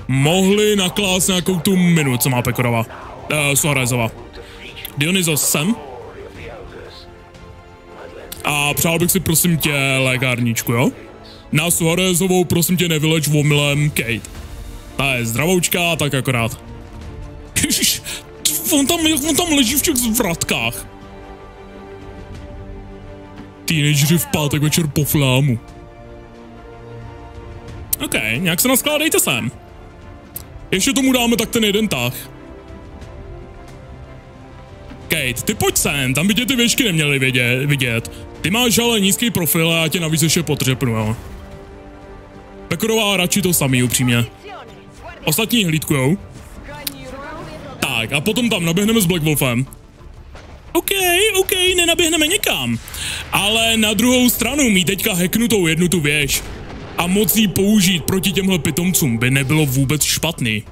S1: mohli naklást nějakou tu minu, co má Pekorova. Uh, Suarezova. Dionysos sem. A přál bych si prosím tě lékárničku, jo? Na Suarezovou prosím tě nevyleč omylem Kate. Ta je zdravoučka, tak akorát. Ježiš, on tam, on tam leží v těch zvratkách. Teenageři v pátek večer po flámu. OK, nějak se naskládejte sem. Ještě tomu dáme tak ten jeden tah. Kate, ty pojď sem, tam by tě ty věšky neměly vidět, vidět. Ty máš ale nízký profil a já tě navíc ještě potřepnu, jo. Pekorová radši to samý, upřímně. Ostatní hlídkujou. Tak, a potom tam naběhneme s Black Wolfem. OK, OK, nenaběhneme někam. Ale na druhou stranu mít teďka heknutou jednu tu věž a moc jí použít proti těmhle pitomcům by nebylo vůbec špatný.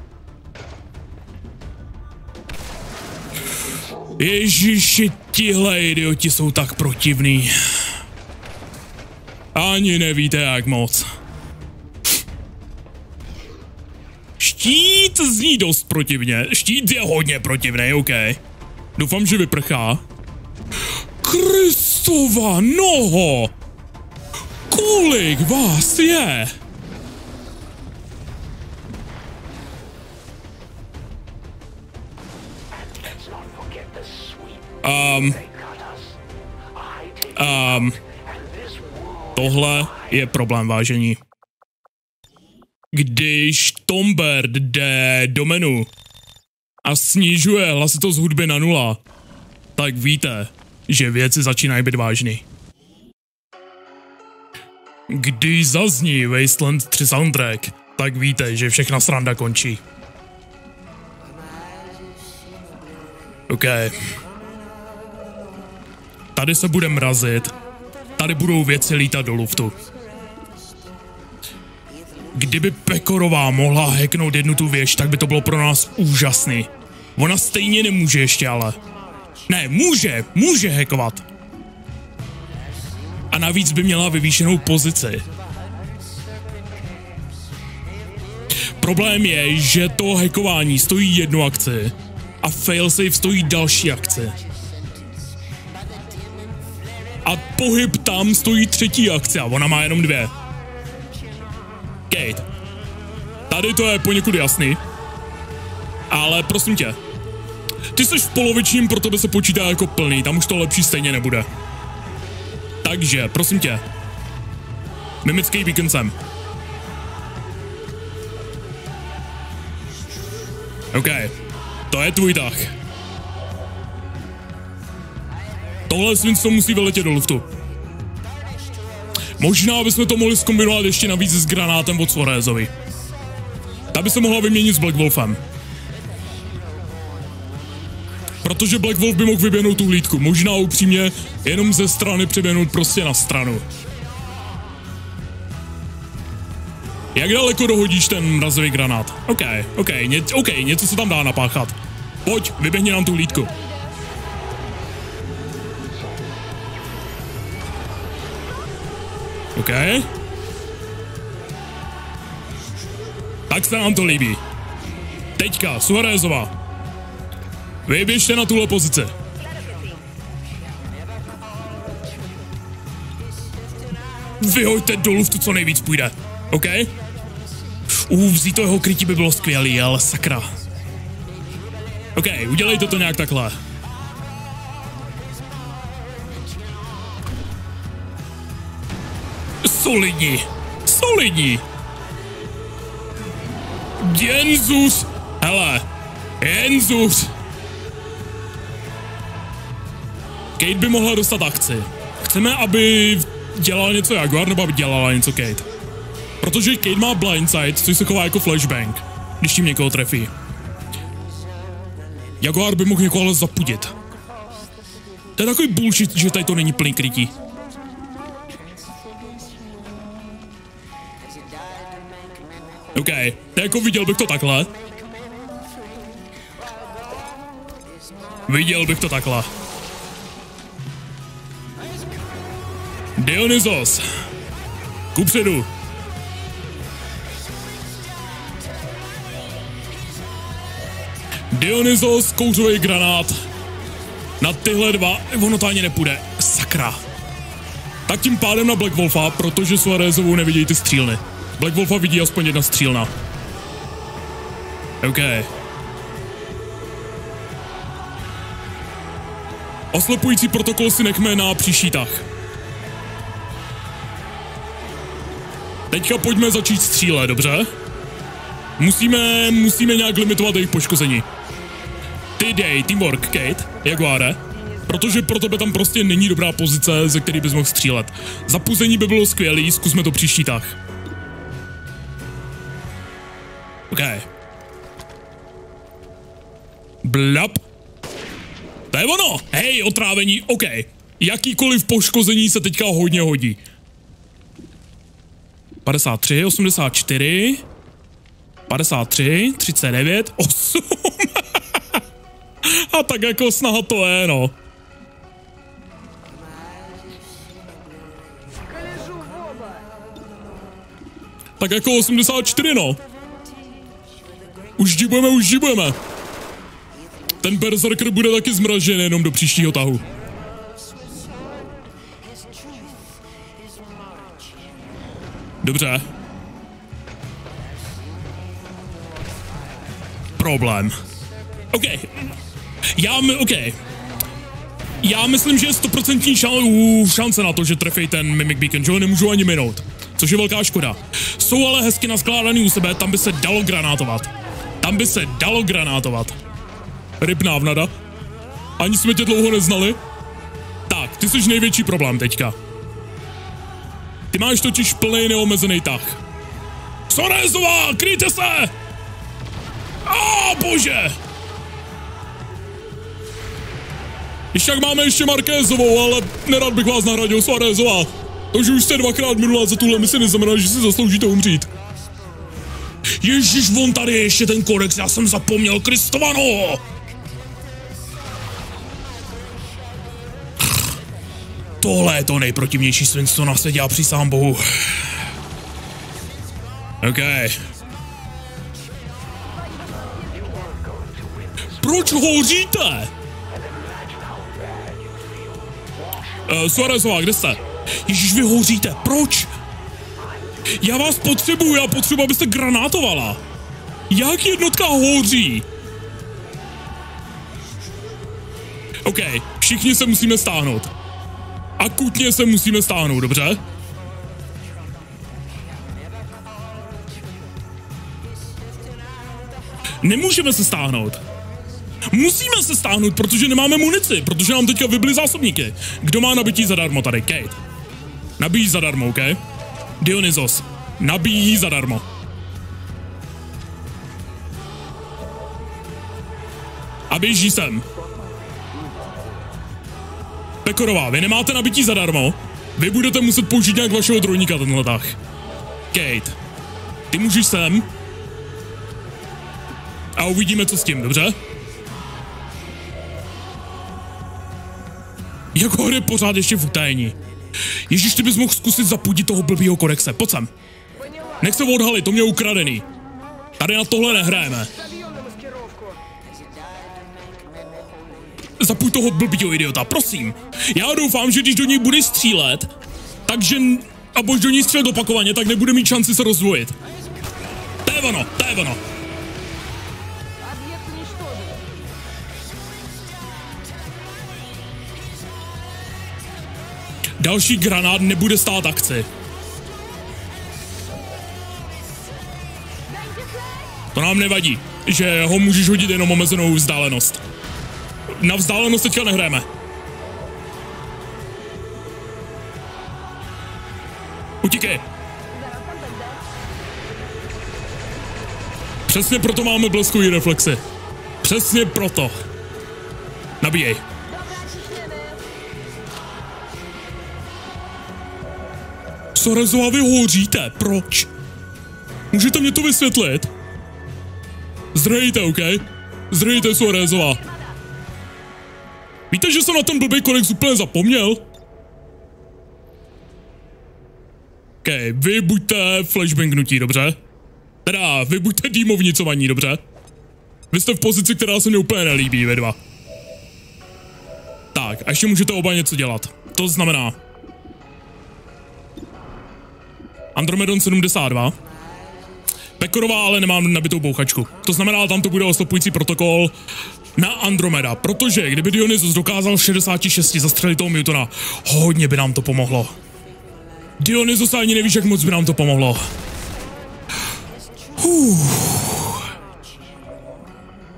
S1: Ježiši, tihle idioti jsou tak protivní. Ani nevíte jak moc. Štít zní dost protivně. Štít je hodně protivný, OK. Doufám, že vyprchá. Kristova noho! Kolik vás je? Um, um, tohle je problém, vážení. Když Tombert jde do menu a snižuje hlasitost hudby na nula, tak víte, že věci začínají být vážný. Když zazní Wasteland 3 soundtrack, tak víte, že všechna sranda končí. OK. Tady se bude mrazit. Tady budou věci lítat do luftu. Kdyby Pekorová mohla hacknout jednu tu věž, tak by to bylo pro nás úžasný. Ona stejně nemůže ještě ale. Ne, může, může hackovat. A navíc by měla vyvýšenou pozici. Problém je, že to hackování stojí jednu akci a failsafe stojí další akci. A pohyb tam stojí třetí akce a ona má jenom dvě. Kate. Tady to je poněkud jasný. Ale prosím tě. Ty jsi v polovičním, pro tebe se počítá jako plný, tam už to lepší stejně nebude. Takže, prosím tě. Mimický beacon sem. OK. To je tvůj tah. Tohle svinstvo musí vyletět do luftu. Možná bychom to mohli zkombinovat ještě navíc s granátem od Suarezovi. Ta by se mohla vyměnit s Black Wolfem. Protože Black Wolf by mohl vyběhnout tu hlídku. Možná upřímně jenom ze strany přeběhnout prostě na stranu. Jak daleko dohodíš ten mrazový granát? OK, OK, ně, OK, něco se tam dá napáchat. Pojď, vyběhni nám tu hlídku. OK. Tak se nám to líbí. Teďka, Suarezová. Vyběžte na tuhle pozici. Vyhoďte dolů v tu co nejvíc půjde. OK? Uh, vzít to jeho krytí by bylo skvělý, ale sakra. OK, udělejte to nějak takhle. Solidní. Solidní. Jenzus. Hele. Jenzus. Kate by mohla dostat akci. Chceme, aby dělala něco Jaguar, nebo aby dělala něco Kate. Protože Kate má blindside, což se chová jako flashbang, když tím někoho trefí. Jaguar by mohl někoho ale zapudit. To je takový bullshit, že tady to není plný krytí. OK, jako viděl bych to takhle. Viděl bych to takhle. Dionysos. Kupředu. Dionysos, kouřový granát. Na tyhle dva, ono to ani nepůjde. Sakra. Tak tím pádem na Black Wolfa, protože Suarezovou nevidějí ty střílny. Black Wolfa vidí aspoň jedna střílna. OK. Oslepující protokol si nechme na příští tah. Teďka pojďme začít střílet, dobře? Musíme, musíme nějak limitovat jejich poškození. Ty dej, teamwork, Kate, Jaguare. Protože pro tebe tam prostě není dobrá pozice, ze který bys mohl střílet. Zapuzení by bylo skvělý, zkusme to příští tah. OK. Blap. To je ono! Hej, otrávení, OK. Jakýkoliv poškození se teďka hodně hodí. 53, 84, 53, 39, 8. A tak jako snaha to je, no. Tak jako 84, no. Už džibujeme, už džibujeme. Ten berserker bude taky zmražen jenom do příštího tahu. Dobře. Problém. OK. Já, my, OK. Já myslím, že je stoprocentní šan, šance na to, že trefej ten Mimic Beacon, že ho nemůžu ani minout. Což je velká škoda. Jsou ale hezky naskládaný u sebe, tam by se dalo granátovat. Tam by se dalo granátovat. Ryb návnada. Ani jsme tě dlouho neznali. Tak, ty jsi největší problém teďka. Ty máš totiž plný neomezený tah. Sorezová, kryjte se! A bože! Když jak máme ještě Markézovou, ale nerad bych vás nahradil Suarezová. To, že už jste dvakrát minula za tuhle misi neznamená, že si zasloužíte umřít. Ježíš, von tady je ještě ten kodex, já jsem zapomněl, Kristovano! Tohle je to nejprotivnější svinstvo na světě a přísám bohu. OK. Proč hoříte? Uh, Suarezová, kde jste? Ježíš, vy hoříte, proč? Já vás potřebuju, já potřebuji, abyste granátovala. Jak jednotka hoří? OK, všichni se musíme stáhnout. Akutně se musíme stáhnout, dobře? Nemůžeme se stáhnout. Musíme se stáhnout, protože nemáme munici, protože nám teďka vybily zásobníky. Kdo má nabití zadarmo tady? Kate. Nabíjí zadarmo, OK? Dionysos. Nabíjí zadarmo. A běží sem. Pekorová, vy nemáte nabití zadarmo. Vy budete muset použít nějak vašeho trojníka tenhle tah. Kate, ty můžeš sem. A uvidíme, co s tím, dobře? Jako je pořád ještě v utajení. Ježíš, ty bys mohl zkusit zapudit toho blbýho kodexe. Pojď sem. Nech se odhalit, to mě ukradený. Tady na tohle nehrajeme. Zapuj toho blbýho idiota, prosím. Já doufám, že když do něj budeš střílet, takže a bož do ní střelit opakovaně, tak nebude mít šanci se rozvojit. To je ono, to je ono. Další granát nebude stát akci. To nám nevadí, že ho můžeš hodit jenom omezenou vzdálenost. Na vzdálenost teďka nehrajeme. Utíkej. Přesně proto máme bleskový reflexy. Přesně proto. Nabíjej. Sorezová, vy hoříte. Proč? Můžete mě to vysvětlit? Zdrejte, OK? Zdrejte, Sorezová. Víte, že jsem na ten blbý kodex úplně zapomněl? OK, vy buďte flashbangnutí, dobře? Teda, vy buďte dýmovnicovaní, dobře? Vy jste v pozici, která se mi úplně nelíbí, vy dva. Tak, a ještě můžete oba něco dělat. To znamená... Andromedon 72. Pekorová ale nemám nabitou bouchačku. To znamená, tam to bude ostopující protokol na Andromeda, protože kdyby Dionysus dokázal v 66 zastřelit toho Mutona, hodně by nám to pomohlo. Dionysus ani nevíš, jak moc by nám to pomohlo. Huh.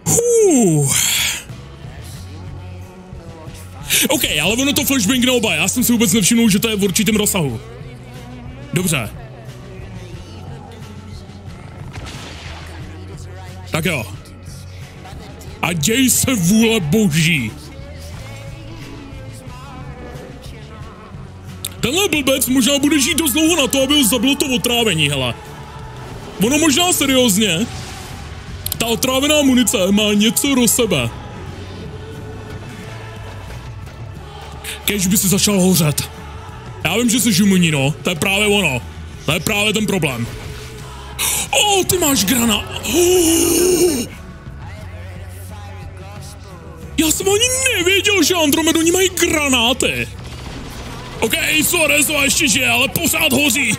S1: Huh. OK, ale ono to flashbang oba, já jsem si vůbec nevšiml, že to je v určitém rozsahu. Dobře. Tak jo. A děj se vůle boží. Tenhle blbec možná bude žít dost dlouho na to, aby ho zabilo to otrávení, hele. Ono možná seriózně. Ta otrávená munice má něco do sebe. Kež by si začal hořet. Já vím, že jsi žumuní, no. To je právě ono. To je právě ten problém. O, oh, ty máš grana. Oh. Já jsem ani nevěděl, že Andromedoni mají granáty. OK, Suarez ještě žije, ale pořád hoří.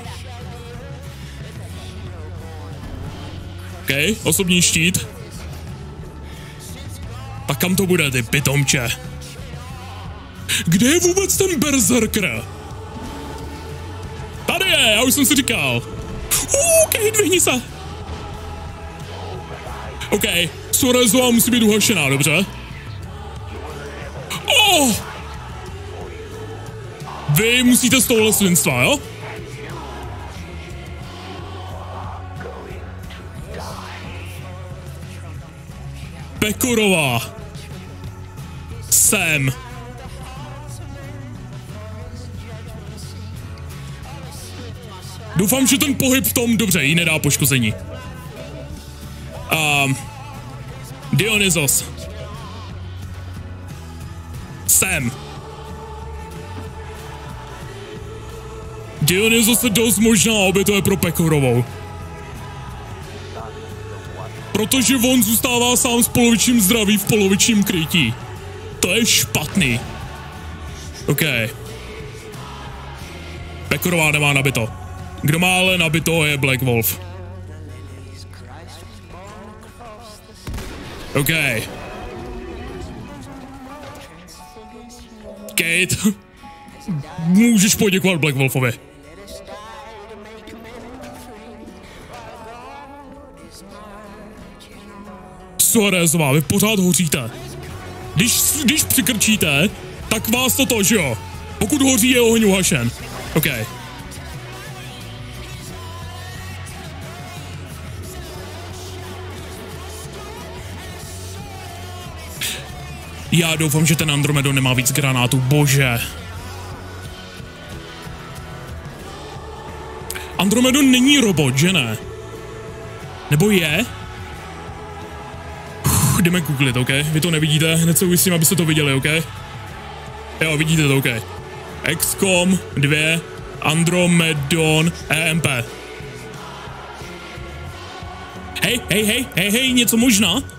S1: OK, osobní štít. Tak kam to bude, ty pitomče? Kde je vůbec ten berserker? Tady je, já už jsem si říkal. OK, dvihni se. OK, Suarezová musí být uhašená, dobře? Oh! Vy musíte z tohle svinstva, jo? Pekorová. Sem. Doufám, že ten pohyb v tom dobře jí nedá poškození. Um, Dionysos. Sem. Dionysos se dost možná obětuje pro Pekorovou. Protože on zůstává sám s polovičním zdraví v polovičním krytí. To je špatný. OK. Pekorová nemá nabito. Kdo má ale nabito je Black Wolf. OK. Kate. Můžeš poděkovat Black Wolfovi. Suarezová, vy pořád hoříte. Když, když přikrčíte, tak vás to to, že jo? Pokud hoří, je oheň uhašen. OK. Já doufám, že ten Andromedon nemá víc granátů, bože. Andromedon není robot, že ne? Nebo je? Uf, jdeme googlit, OK? Vy to nevidíte, hned se ujistím, abyste to viděli, OK? Jo, vidíte to, OK. XCOM 2 Andromedon EMP. Hej, hej, hej, hej, hej, něco možná?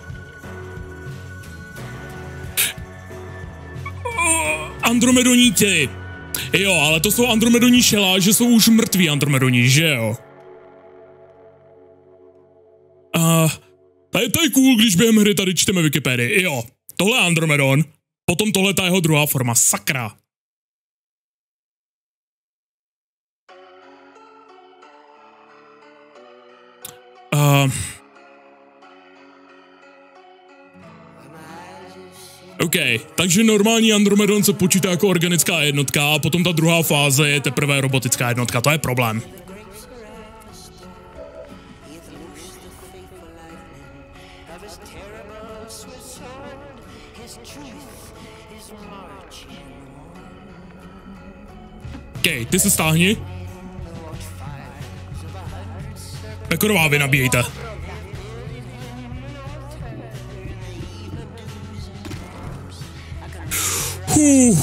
S1: Andromedoníci. Jo, ale to jsou Andromedoní šela, že jsou už mrtví Andromedoní, že jo? A je to je cool, když během hry tady čteme Wikipedii. Jo, tohle je Andromedon, potom tohle ta jeho druhá forma, sakra. Uh, OK, takže normální Andromedon se počítá jako organická jednotka a potom ta druhá fáze je teprve robotická jednotka, to je problém. OK, ty se stáhni. Pekorová vy nabíjejte. Když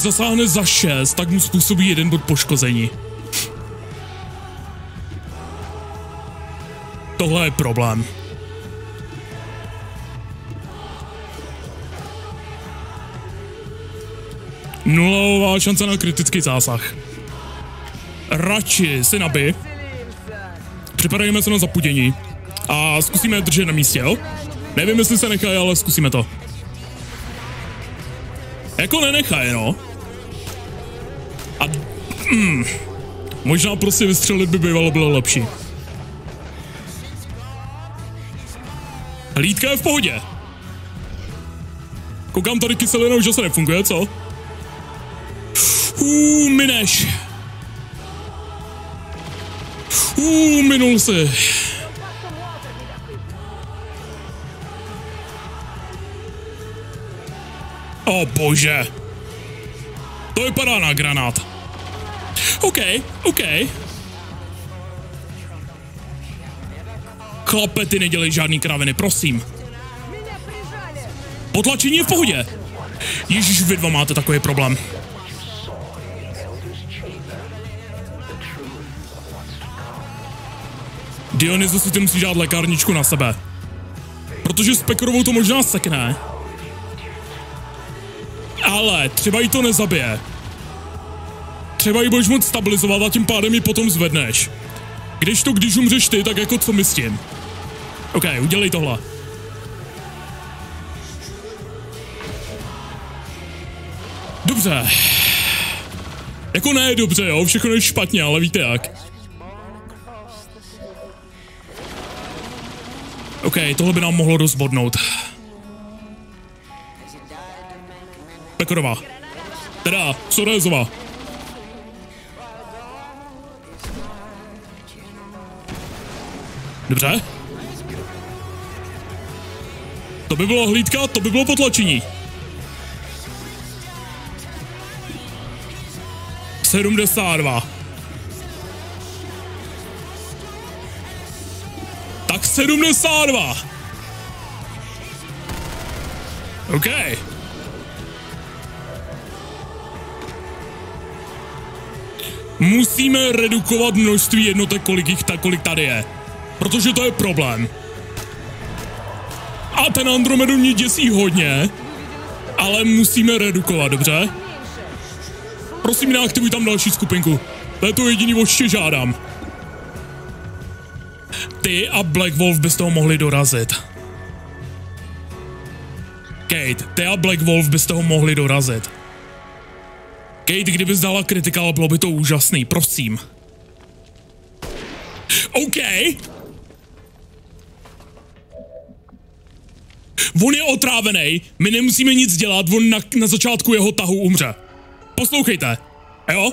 S1: zasáhne za 6, tak mu způsobí jeden bod poškození. Tohle je problém. Nulová šance na kritický zásah. Radši si nabij. Připadajme se na zapudění. A zkusíme držet na místě, jo? Nevím, jestli se nechají, ale zkusíme to. Jako nenechají, no. A... Mm, možná prostě vystřelit by bývalo bylo lepší. Hlídka je v pohodě. Koukám tady kyselinou, že se nefunguje, co? Uuu, mineš. Uuu, minul si. O bože. To vypadá na granát. OK, OK. Chlape, ty nedělej žádný kraviny, prosím. Potlačení je v pohodě. Ježíš, vy dva máte takový problém. Dionysus si ty musí dát lékárničku na sebe. Protože s Pekrovou to možná sekne. Ale třeba jí to nezabije. Třeba ji budeš moc stabilizovat a tím pádem ji potom zvedneš. Když to, když umřeš ty, tak jako co my s tím? OK, udělej tohle. Dobře. Jako ne dobře, jo, všechno je špatně, ale víte jak. Tohle by nám mohlo rozbodnout. Pekorová. Teda, Sorezová. Dobře. To by bylo hlídka, to by bylo potlačení. 72. Tak 72. OK. Musíme redukovat množství jednotek, kolik jich tak, kolik tady je. Protože to je problém. A ten Andromedu mě děsí hodně, ale musíme redukovat, dobře? Prosím, neaktivuj tam další skupinku. To je to jediný, o žádám. Ty a Black Wolf bys toho mohli dorazit. Kate, ty a Black Wolf bys toho mohli dorazit. Kate, kdyby dala kritikál, bylo by to úžasný, prosím. OK. On je otrávený, my nemusíme nic dělat, on na, na začátku jeho tahu umře. Poslouchejte, jo?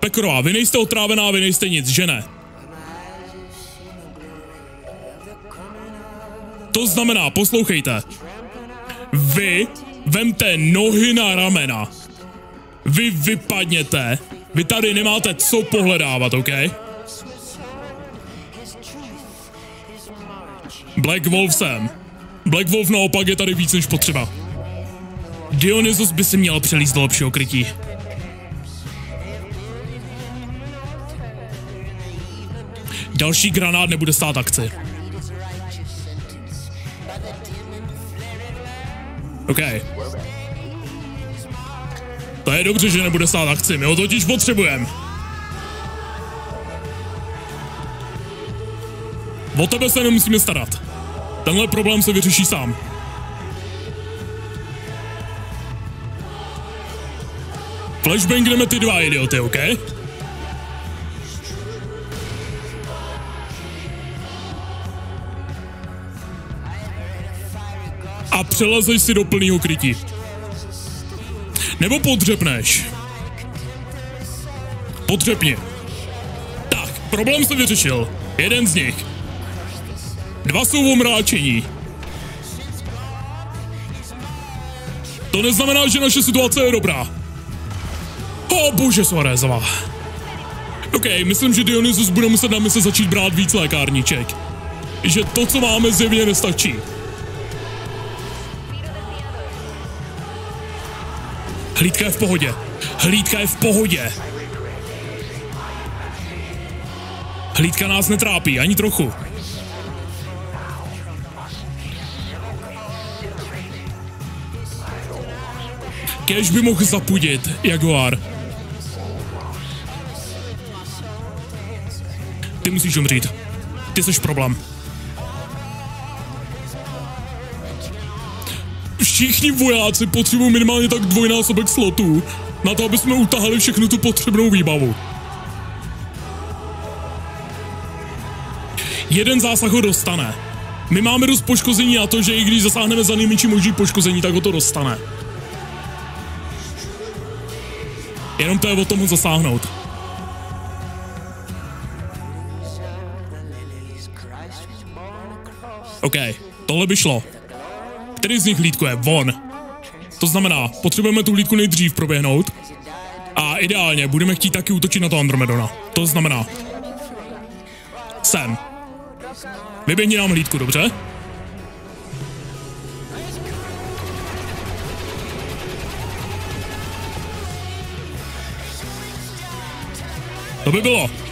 S1: Pekrová, vy nejste otrávená, vy nejste nic, že ne? To znamená, poslouchejte. Vy vemte nohy na ramena. Vy vypadněte. Vy tady nemáte co pohledávat, OK? Black Wolf sem. Black Wolf naopak je tady víc než potřeba. Dionysus by si měl přelíst do lepšího krytí. Další granát nebude stát akci. OK. To je dobře, že nebude stát akci, my ho totiž potřebujeme. O tebe se nemusíme starat. Tenhle problém se vyřeší sám. Flashbangneme ty dva idioty, OK? A přelezeš si do plného krytí. Nebo podřepneš. Podřepni. Tak, problém se vyřešil. Jeden z nich. Dva jsou omráčení. To neznamená, že naše situace je dobrá. O oh, bože, Suarezová. OK, myslím, že Dionysus bude muset na mise začít brát víc lékárníček. Že to, co máme, zjevně nestačí. Hlídka je v pohodě. Hlídka je v pohodě. Hlídka nás netrápí, ani trochu. Kež by mohl zapudit, Jaguar. Ty musíš umřít. Ty jsi problém. Všichni vojáci potřebují minimálně tak dvojnásobek slotů na to, aby jsme utahali všechnu tu potřebnou výbavu. Jeden zásah ho dostane. My máme dost poškození na to, že i když zasáhneme za nejmenší možný poškození, tak ho to dostane. Jenom to je o tom ho zasáhnout. OK, tohle by šlo. Který z nich hlídku je? Von. To znamená, potřebujeme tu hlídku nejdřív proběhnout a ideálně budeme chtít taky útočit na to Andromedona. To znamená, sem. Vyběhni nám hlídku, dobře? To by bylo.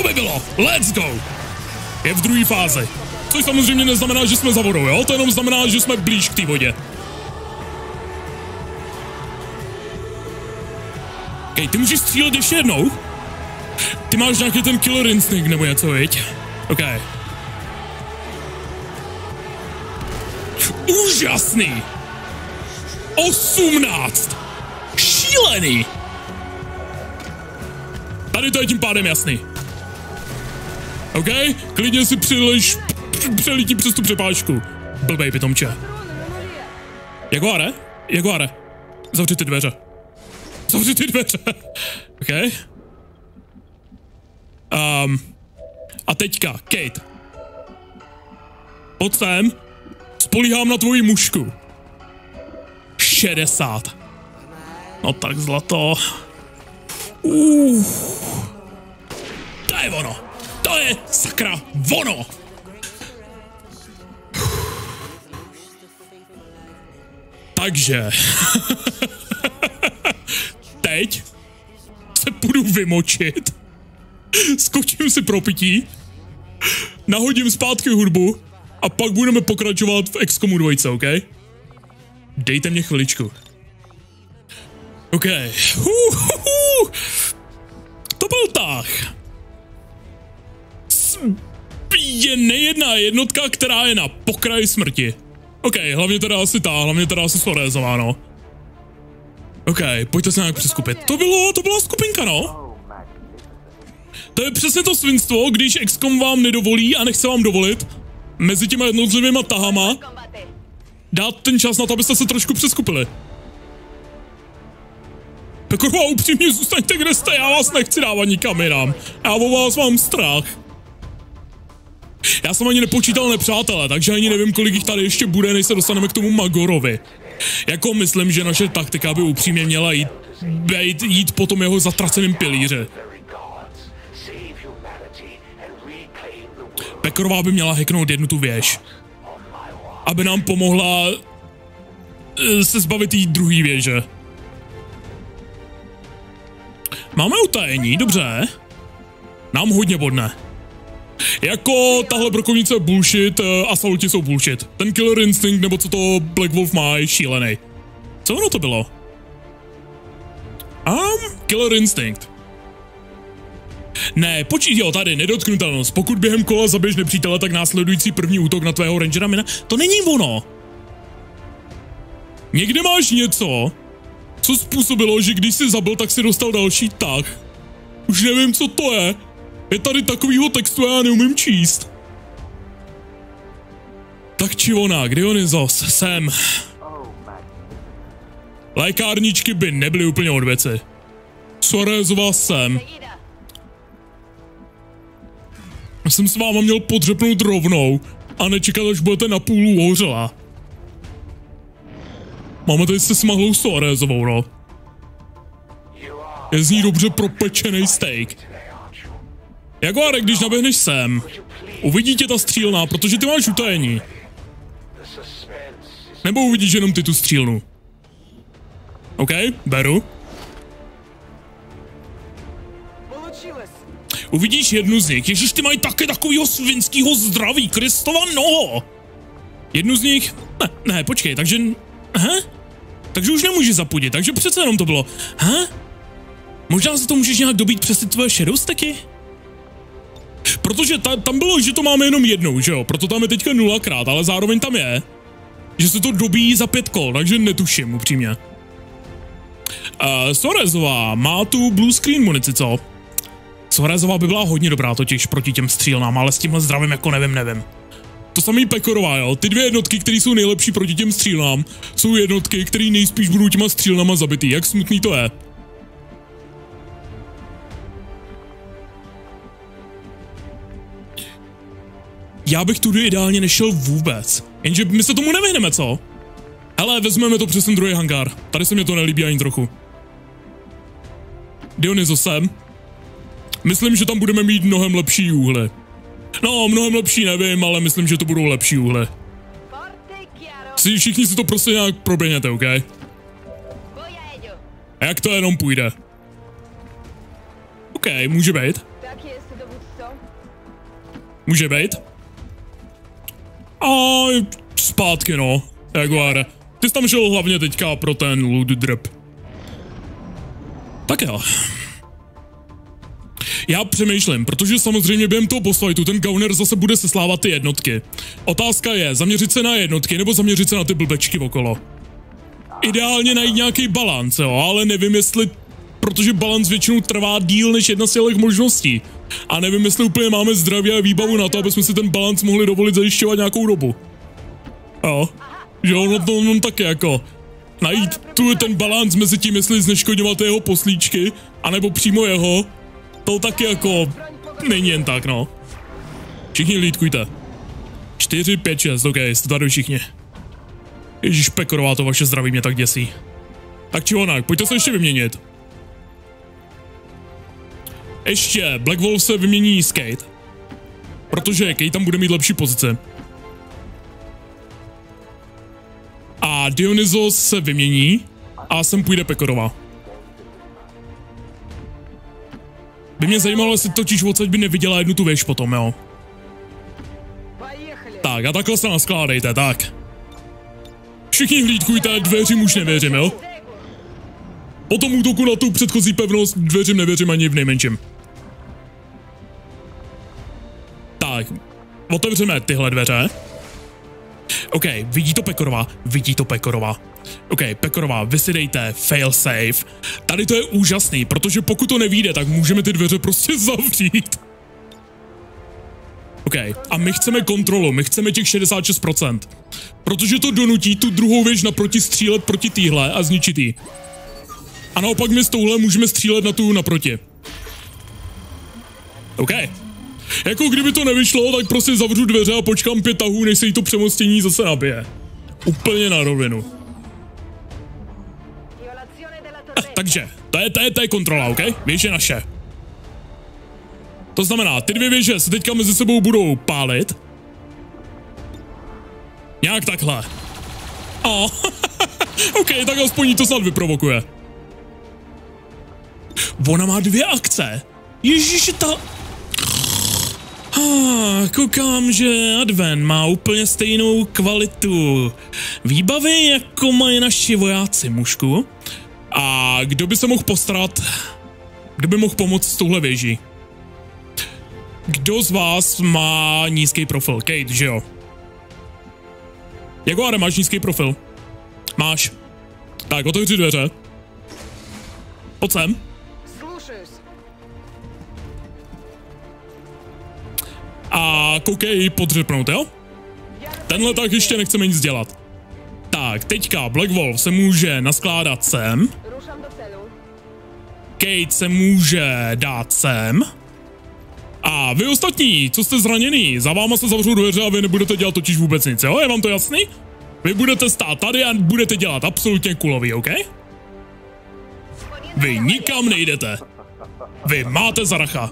S1: To by bylo. Let's go. Je v druhé fázi. Což samozřejmě neznamená, že jsme za vodou, jo? To jenom znamená, že jsme blíž k té vodě. Hej, ty můžeš střílet ještě jednou? Ty máš nějaký ten killer instinct nebo něco, viď? OK. Úžasný! 18! Šílený! Tady to je tím pádem jasný. OK? Klidně si přilež, přelítí přes tu přepážku. Blbej pitomče. Jaguare? Jaguare. Zavři ty dveře. Zavři ty dveře. OK? Um, a teďka, Kate. Pojď sem. Spolíhám na tvoji mušku. 60. No tak zlato. Uh. To je ono. To je sakra ono. Takže. Teď se půjdu vymočit. Skočím si pro pití. Nahodím zpátky hudbu. A pak budeme pokračovat v XCOMu 2, OK? Dejte mě chviličku. OK. Uh, uh, uh. To byl tah. Je nejedná jednotka, která je na pokraji smrti. OK, hlavně teda asi ta, hlavně teda asi Sorezová, no. OK, pojďte se nějak přeskupit. To bylo, to byla skupinka, no. To je přesně to svinstvo, když XCOM vám nedovolí a nechce vám dovolit mezi těma jednotlivýma tahama dát ten čas na to, abyste se trošku přeskupili. Pekorová, upřímně zůstaňte, kde jste, já vás nechci dávat nikam jinam. Já o vás mám strach. Já jsem ani nepočítal nepřátelé, takže ani nevím, kolik jich tady ještě bude, než se dostaneme k tomu Magorovi. Jako myslím, že naše taktika by upřímně měla jít, být, jít po tom jeho zatraceném pilíře. Pekorová by měla hacknout jednu tu věž aby nám pomohla eh, se zbavit té druhé věže. Máme utajení, dobře. Nám hodně bodne. Jako tahle brokovnice je bullshit eh, a saluti jsou bullshit. Ten killer instinct, nebo co to Black Wolf má, je šílený. Co ono to bylo? Um, killer instinct. Ne, počít, jo, tady, nedotknutelnost. Pokud během kola zabiješ nepřítele, tak následující první útok na tvého rangera mina... To není ono. Někde máš něco, co způsobilo, že když jsi zabil, tak si dostal další tah. Už nevím, co to je. Je tady takovýho textu, já neumím číst. Tak či ona, Dionysos, sem. Lékárničky by nebyly úplně od věci. Suarezová sem. jsem s váma měl podřepnout rovnou a nečekat, až budete na půl uhořela. Máme tady se smahlou Soarezovou, no. Je z ní dobře propečený steak. Jaguare, když naběhneš sem, uvidí tě ta střílna, protože ty máš utajení. Nebo uvidíš jenom ty tu střílnu. OK, beru. Uvidíš jednu z nich. Ježiš, ty mají také takovýho svinskýho zdraví, Kristova noho! Jednu z nich? Ne, ne, počkej, takže... He? Takže už nemůžeš zapudit, takže přece jenom to bylo. He? Možná se to můžeš nějak dobít přes ty tvoje shadowstacky? Protože ta, tam bylo, že to máme jenom jednou, že jo? Proto tam je teďka nulakrát, ale zároveň tam je, že se to dobí za pět kol, takže netuším upřímně. Uh, Sorezová má tu blue screen munici, co? Sorezová by byla hodně dobrá totiž proti těm střílnám, ale s tímhle zdravím jako nevím, nevím. To samý Pekorová, jo. Ty dvě jednotky, které jsou nejlepší proti těm střílnám, jsou jednotky, které nejspíš budou těma střílnama zabitý. Jak smutný to je. Já bych tudy ideálně nešel vůbec. Jenže my se tomu nevyhneme, co? Hele, vezmeme to přes ten druhý hangár. Tady se mě to nelíbí ani trochu. Dionysosem. Myslím, že tam budeme mít mnohem lepší úhly. No, mnohem lepší nevím, ale myslím, že to budou lepší úhly. Si všichni si to prostě nějak proběhněte, OK?
S2: A
S1: jak to jenom půjde? OK, může být. Může být. A zpátky no, Jaguar. Ty jsi tam šel hlavně teďka pro ten loot drop. Tak jo. Já přemýšlím, protože samozřejmě během toho boss ten Gauner zase bude seslávat ty jednotky. Otázka je, zaměřit se na jednotky nebo zaměřit se na ty blbečky okolo. Ideálně najít nějaký balans, jo, ale nevím jestli, protože balans většinou trvá díl než jedna z těch možností. A nevím, jestli úplně máme zdraví a výbavu na to, aby jsme si ten balans mohli dovolit zajišťovat nějakou dobu. Jo, že ono to no, taky jako najít tu ten balans mezi tím, jestli zneškodňovat jeho poslíčky, anebo přímo jeho, to taky jako není jen tak, no. Všichni lídkujte. 4, 5, 6, ok, jste tady všichni. Ježíš Pekorová, to vaše zdraví mě tak děsí. Tak či onak, pojďte se ještě vyměnit. Ještě Black Wolf se vymění s Kate. Protože Kate tam bude mít lepší pozice. A Dionysos se vymění a sem půjde Pekorova. By mě zajímalo, jestli totiž odsaď by neviděla jednu tu věž potom, jo. Tak a takhle se naskládejte, tak. Všichni hlídkujte, dveřím už nevěřím, jo. Po tom útoku na tu předchozí pevnost dveřím nevěřím ani v nejmenším. Tak, otevřeme tyhle dveře. OK, vidí to Pekorová, vidí to Pekorová. OK, Pekorová, vy si dejte fail safe. Tady to je úžasný, protože pokud to nevíde, tak můžeme ty dveře prostě zavřít. OK, a my chceme kontrolu, my chceme těch 66%. Protože to donutí tu druhou věž naproti střílet proti týhle a zničit jí. A naopak my s touhle můžeme střílet na tu naproti. OK. Jako kdyby to nevyšlo, tak prostě zavřu dveře a počkám pět tahů, než se jí to přemostění zase nabije. Úplně na rovinu.
S2: Torretta!
S1: Takže, to je, to je, to je kontrola, OK? Věž je naše. To znamená, ty dvě věže se teďka mezi sebou budou pálit. Nějak takhle. A, OK, tak aspoň to snad vyprovokuje. Ona má dvě akce. Ježíši, ta... Ah, koukám, že Adven má úplně stejnou kvalitu výbavy, jako mají naši vojáci mušku. A kdo by se mohl postarat, kdo by mohl pomoct s touhle věží? Kdo z vás má nízký profil? Kate, že jo? Jaguare, máš nízký profil? Máš. Tak, otevři dveře. Pojď sem. A koukej podřepnout, jo? Tenhle tak ještě nechceme nic dělat. Tak, teďka Black Wolf se může naskládat sem. Kate se může dát sem. A vy ostatní, co jste zraněný, za váma se zavřou dveře a vy nebudete dělat totiž vůbec nic, jo? Je vám to jasný? Vy budete stát tady a budete dělat absolutně kulový, OK? Vy nikam nejdete. Vy máte zaracha.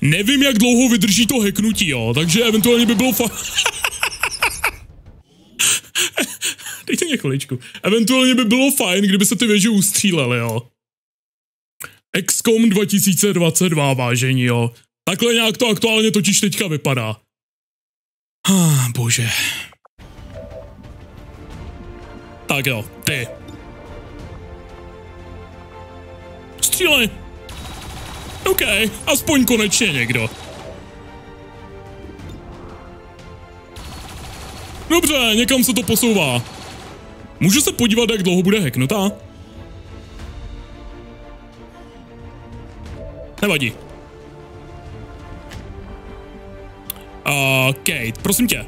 S1: Nevím, jak dlouho vydrží to heknutí, jo, takže eventuálně by bylo fa... Dejte klidně chviličku. Eventuálně by bylo fajn, kdyby se ty věže ustřílely, jo. XCOM 2022, vážení, jo. Takhle nějak to aktuálně totiž teďka vypadá. Ah, bože. Tak jo, ty. Střílej. OK, aspoň konečně někdo. Dobře, někam se to posouvá. Můžu se podívat, jak dlouho bude hacknutá? Nevadí. Uh, Kate, prosím tě.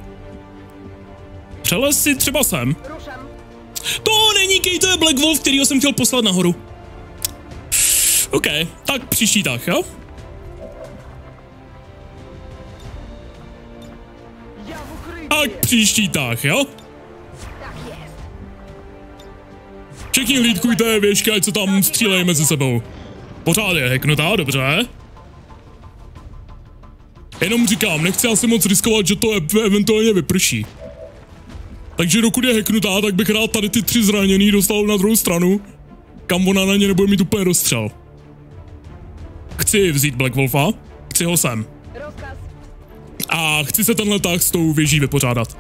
S1: Přelez si třeba sem. To není Kate, to je Black Wolf, kterýho jsem chtěl poslat nahoru. OK, tak příští tah, jo? Tak příští jo?
S2: Tak jest.
S1: Všichni hlídkujte věžky, ať se tam střílejí mezi sebou. Pořád je hacknutá, dobře. Jenom říkám, nechci asi moc riskovat, že to e- eventuálně vyprší. Takže dokud je hacknutá, tak bych rád tady ty tři zraněný dostal na druhou stranu, kam ona na ně nebude mít úplně rozstřel. Chci vzít Black Wolfa, chci ho sem. A chci se tenhle tah s tou věží vypořádat.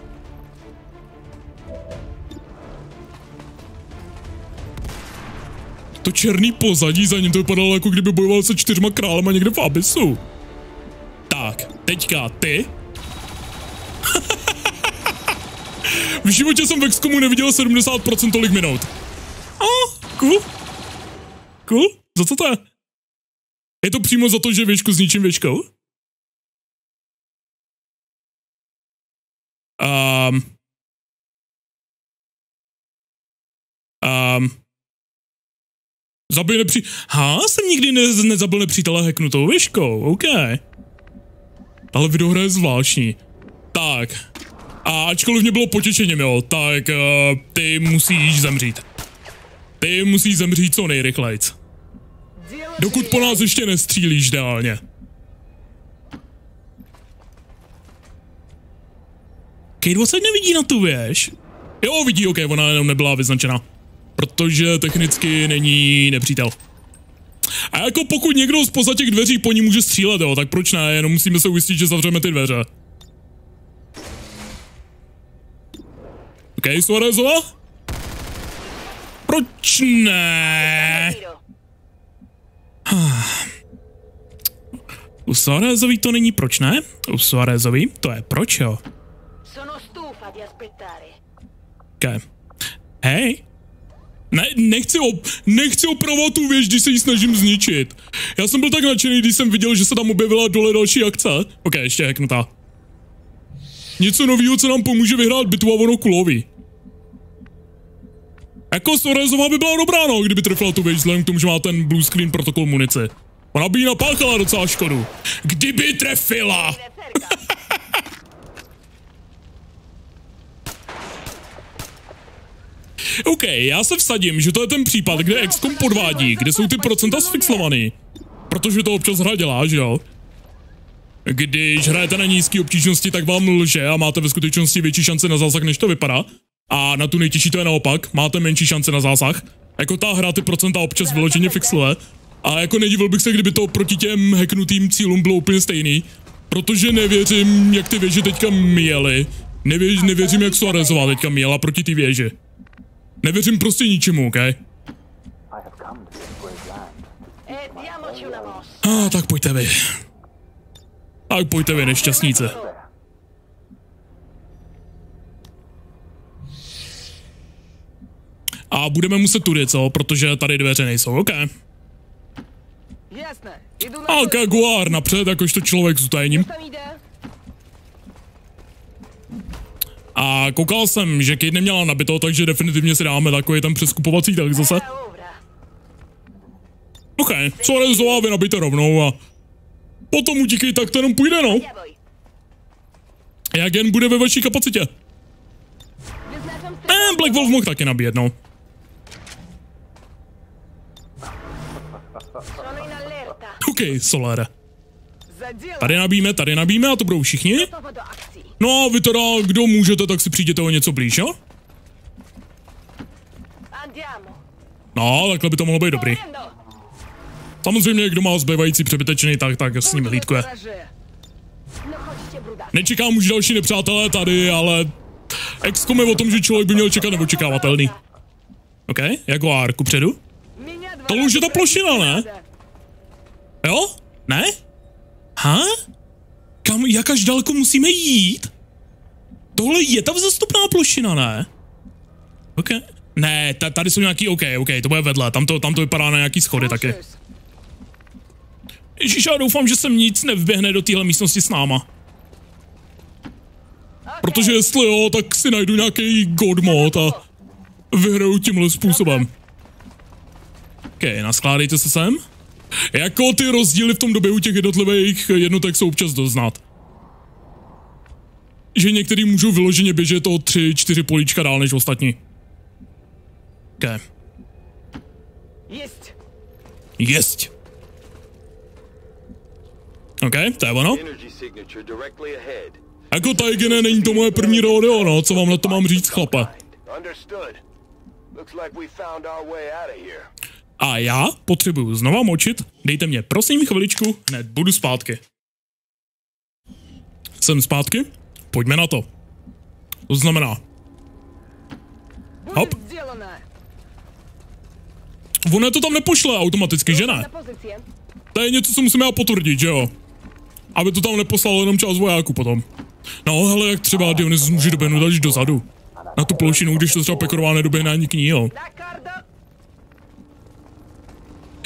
S1: To černý pozadí za ním to vypadalo jako kdyby bojoval se čtyřma králema někde v Abysu. Tak, teďka ty. v životě jsem v XCOMu neviděl 70% tolik minut. Oh, cool. Cool, za co to je? Je to přímo za to, že věžku s ničím věžkou? Um, um, zabij nepří... Ha, jsem nikdy ne, nezabil nepřítele heknutou věžkou, OK. Ale videohra je zvláštní. Tak. A ačkoliv mě bylo potěšením, jo, tak uh, ty musíš zemřít. Ty musíš zemřít co nejrychlejc. Dokud po nás ještě nestřílíš dálně. Kate odsaď nevidí na tu věž. Jo, vidí, ok, ona jenom nebyla vyznačena. Protože technicky není nepřítel. A jako pokud někdo spoza těch dveří po ní může střílet, jo, tak proč ne, jenom musíme se ujistit, že zavřeme ty dveře. Ok, Suarezova? Proč ne? U Suarezový to není proč ne? U Suarezový to je proč jo?
S2: Sono stufa di aspettare.
S1: Okay. Hej. Ne, nechci, op, nechci opravovat tu věž, když se ji snažím zničit. Já jsem byl tak nadšený, když jsem viděl, že se tam objevila dole další akce. Ok, ještě hacknutá. Něco nového, co nám pomůže vyhrát bitvu a ono kulový. Jako Sorezová by byla dobrá, no, kdyby trefila tu věž, vzhledem k tomu, že má ten blue screen protokol munici. Ona by jí napáchala docela škodu. Kdyby trefila! OK, já se vsadím, že to je ten případ, kde XCOM podvádí, kde jsou ty procenta sfixlovaný. Protože to občas hra dělá, že jo? Když hrajete na nízké obtížnosti, tak vám lže a máte ve skutečnosti větší šance na zásah, než to vypadá. A na tu nejtěžší to je naopak, máte menší šance na zásah. Jako ta hra ty procenta občas vyloženě fixluje. A jako nedivil bych se, kdyby to proti těm hacknutým cílům bylo úplně stejný. Protože nevěřím, jak ty věže teďka měly. Nevěř, nevěřím, jak Suarezová teďka měla proti ty věži. Nevěřím prostě ničemu, OK?
S3: I have come to this great land.
S2: E diamoci una mossa.
S1: A tak pojďte vy. Tak pojďte vy, nešťastníci. A budeme muset tudy, co? Protože tady dveře nejsou, OK.
S2: Jasne. Idu na
S1: A
S2: górę.
S1: Kaguar napřed, jakožto člověk s utajením. A koukal jsem, že Kate neměla nabito, takže definitivně si dáme takový ten přeskupovací tak zase.
S2: E ora.
S1: OK, Suarezová vy nabijte rovnou a potom utíkej, tak to jenom půjde, no. Jak jen bude ve vaší kapacitě. Eh, Black Wolf mohl taky nabíjet, no. OK,
S2: Solar.
S1: Tady nabíme, tady nabíme a to budou všichni. No a vy teda, kdo můžete, tak si přijděte o něco blíž, jo? No, takhle by to mohlo být dobrý. Samozřejmě, kdo má zbývající přebytečný, tak, tak s ním hlídkuje. Nečekám už další nepřátelé tady, ale... Excom je o tom, že člověk by měl čekat neočekávatelný. OK, jako Arku předu. To už je ta plošina, ne? Jo? Ne? Ha? Kam, jak až daleko musíme jít? Tohle je ta vzestupná plošina, ne? OK. Ne, tady jsou nějaký, OK, OK, to bude vedle, tam to, tam to vypadá na nějaký schody taky. Ježíš, já doufám, že sem nic nevběhne do téhle místnosti s náma. Protože jestli jo, tak si najdu nějaký godmod a vyhraju tímhle způsobem. OK, naskládejte se sem. Jako ty rozdíly v tom době u těch jednotlivých jednotek jsou občas doznat. Že některý můžou vyloženě běžet o 3-4 políčka dál než ostatní. Ok.
S2: Jest.
S1: Jest. OK, to je ono. Jako Taigene, není to moje první rodeo, no, co vám na to mám říct, chlape a já potřebuju znova močit. Dejte mě prosím chviličku, hned budu zpátky. Jsem zpátky, pojďme na to. To znamená...
S2: Hop.
S1: Ono to tam nepošle automaticky, že ne? To je něco, co musím já potvrdit, že jo? Aby to tam neposlalo jenom část vojáků potom. No hele, jak třeba Dionysus může doběhnout až dozadu. Na tu plošinu, když to třeba pekorová nedoběhne ani k ní, jo.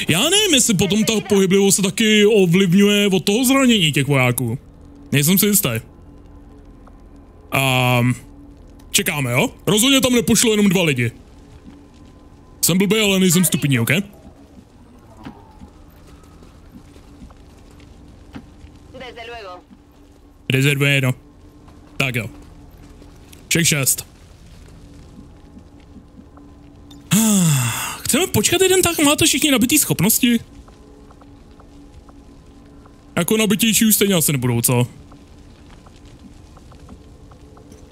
S1: Já nevím, jestli potom ta pohyblivost se taky ovlivňuje od toho zranění těch vojáků. Nejsem si jistý. A čekáme, jo? Rozhodně tam nepošlo jenom dva lidi. Jsem blbý, ale nejsem stupní, OK? Rezervuje, luego. Tak jo. Všech šest. Chceme počkat jeden tak, máte všichni nabitý schopnosti? Jako nabitější už stejně asi nebudou, co?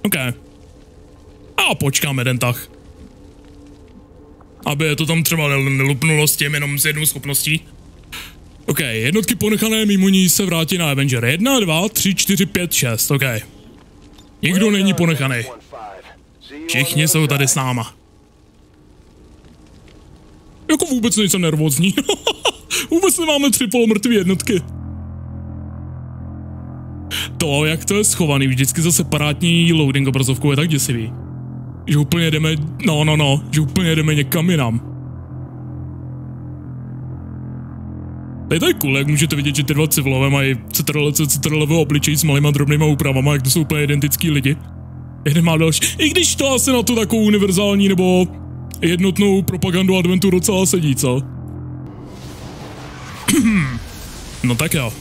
S1: OK. A počkáme jeden tah. Aby je to tam třeba nel- nelupnulo s tím jenom s jednou schopností. OK, jednotky ponechané mimo ní se vrátí na Avenger. 1, 2, 3, 4, 5, 6, OK. Nikdo není ponechaný. Všichni jsou tady s náma. Jako vůbec nejsem nervózní. vůbec nemáme tři polomrtvé jednotky. To, jak to je schovaný vždycky za separátní loading obrazovkou je tak děsivý. Že úplně jdeme, no, no, no, že úplně jdeme někam jinam. Tady to je cool, jak můžete vidět, že ty dva civilové mají citrlece citrlové obličej s malýma drobnýma úpravama, jak to jsou úplně identický lidi. Jeden má další. I když to asi na tu takovou univerzální nebo jednotnou propagandu adventu docela sedí, co? no tak jo.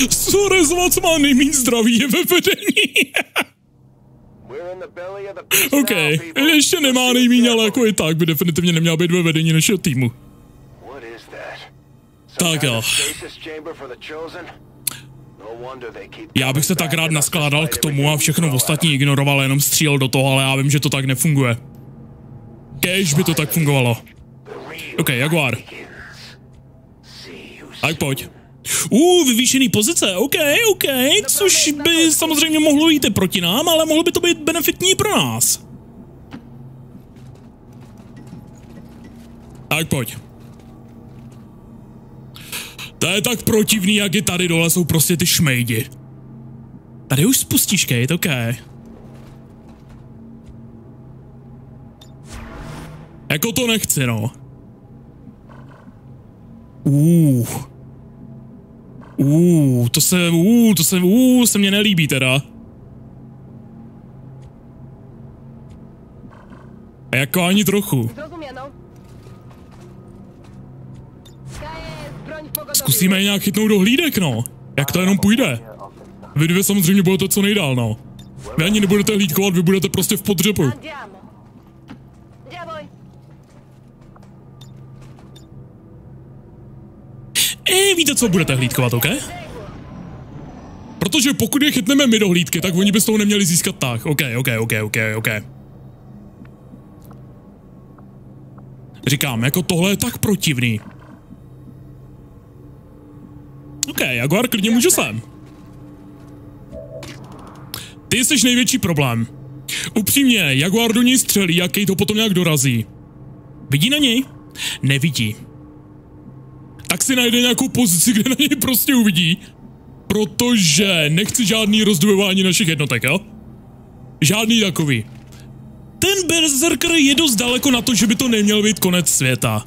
S1: Sorez co má nejméně zdraví je ve vedení. OK, ještě nemá nejméně, ale jako i tak by definitivně neměla být ve vedení našeho týmu. Tak jo. Já bych se tak rád naskládal k tomu a všechno ostatní ignoroval, jenom střílel do toho, ale já vím, že to tak nefunguje. Kéž by to tak fungovalo. OK, Jaguar. Tak pojď. Uh, vyvýšený pozice, OK, OK, což by samozřejmě mohlo jít i proti nám, ale mohlo by to být benefitní pro nás. Tak pojď. To je tak protivný, jak je tady dole, jsou prostě ty šmejdi. Tady už spustíš, Kate, OK. Jako to nechci, no. Uh. Uh, to se, uh, to se, uh, se mně nelíbí teda. Jako ani trochu.
S2: Zrozumiano.
S1: Zkusíme je nějak chytnout do hlídek, no. Jak to jenom půjde. Vy dvě samozřejmě budete co nejdál, no. Vy ani nebudete hlídkovat, vy budete prostě v podřepu.
S2: Andiamo. Ya voy.
S1: E, víte co, budete hlídkovat, OK? Protože pokud je chytneme my dohlídky, tak oni by z toho neměli získat tak. OK, OK, OK, OK, OK. Říkám, jako tohle je tak protivný. OK, Jaguar klidně můžu sem. Ty jsi největší problém. Upřímně, Jaguar do něj střelí a Kate ho potom nějak dorazí. Vidí na něj? Nevidí. Tak si najde nějakou pozici, kde na něj prostě uvidí. Protože nechci žádný rozdvojování našich jednotek, jo? Žádný takový. Ten Berserker je dost daleko na to, že by to neměl být konec světa.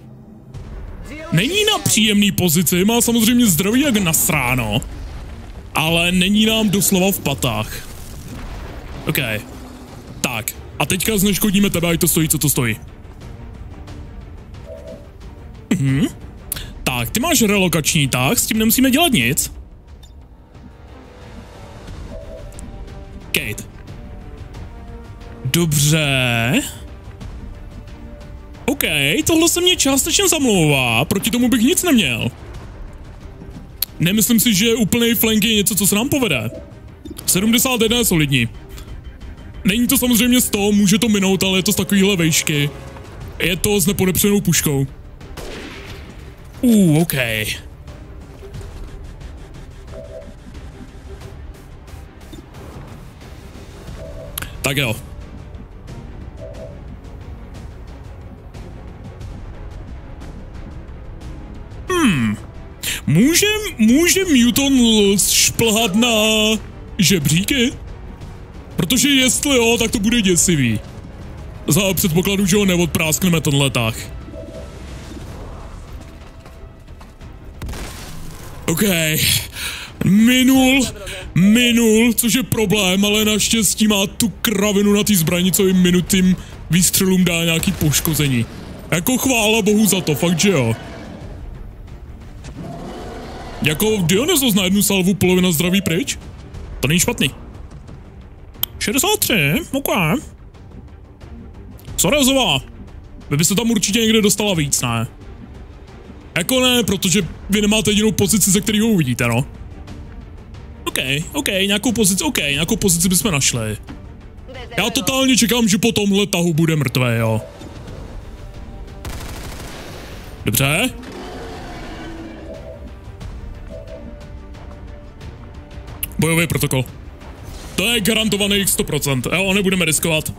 S1: Není na příjemný pozici, má samozřejmě zdraví jak nasráno. Ale není nám doslova v patách. OK. Tak. A teďka zneškodíme tebe, ať to stojí, co to stojí. Mhm. Tak, ty máš relokační tah, s tím nemusíme dělat nic. Kate. Dobře. OK, tohle se mě částečně zamlouvá, proti tomu bych nic neměl. Nemyslím si, že úplný flank je něco, co se nám povede. 71 je solidní. Není to samozřejmě 100, může to minout, ale je to z takovýhle vejšky. Je to s nepodepřenou puškou. Uh, OK. Tak jo. Může, může Muton šplhat na žebříky? Protože jestli jo, tak to bude děsivý. Za předpokladu, že ho neodpráskneme ten letách. OK. Minul, minul, což je problém, ale naštěstí má tu kravinu na té zbraní, co jim minutým výstřelům dá nějaký poškození. Jako chvála bohu za to, fakt že jo. Jako Dionysos na jednu salvu polovina zdraví pryč? To není špatný. 63, ok. Sorezová. Vy byste tam určitě někde dostala víc, ne? Jako ne, protože vy nemáte jedinou pozici, ze kterého uvidíte, no. OK, OK, nějakou pozici, OK, nějakou pozici bychom našli. Já totálně čekám, že po tomhle tahu bude mrtvé, jo. Dobře. Bojový protokol. To je garantovaných 100%, jo, nebudeme riskovat.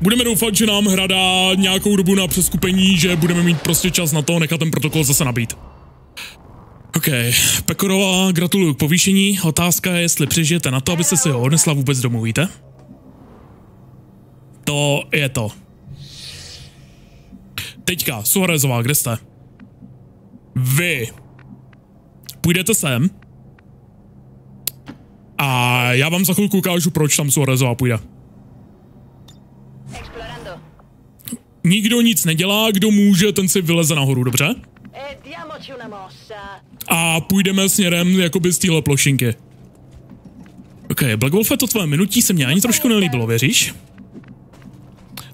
S1: Budeme doufat, že nám hra dá nějakou dobu na přeskupení, že budeme mít prostě čas na to nechat ten protokol zase nabít. OK, Pekorová, gratuluju k povýšení. Otázka je, jestli přežijete na to, abyste si ho odnesla vůbec domů, víte? To je to. Teďka, Suarezová, kde jste? Vy. Půjdete sem? A já vám za chvilku ukážu, proč tam Suarezová půjde.
S2: Explorando.
S1: Nikdo nic nedělá, kdo může, ten si vyleze nahoru, dobře?
S2: Eh, diamoci una mossa.
S1: A půjdeme směrem jakoby z téhle plošinky. Ok, Black Wolfe, to tvoje minutí se mě ani trošku nelíbilo, věříš?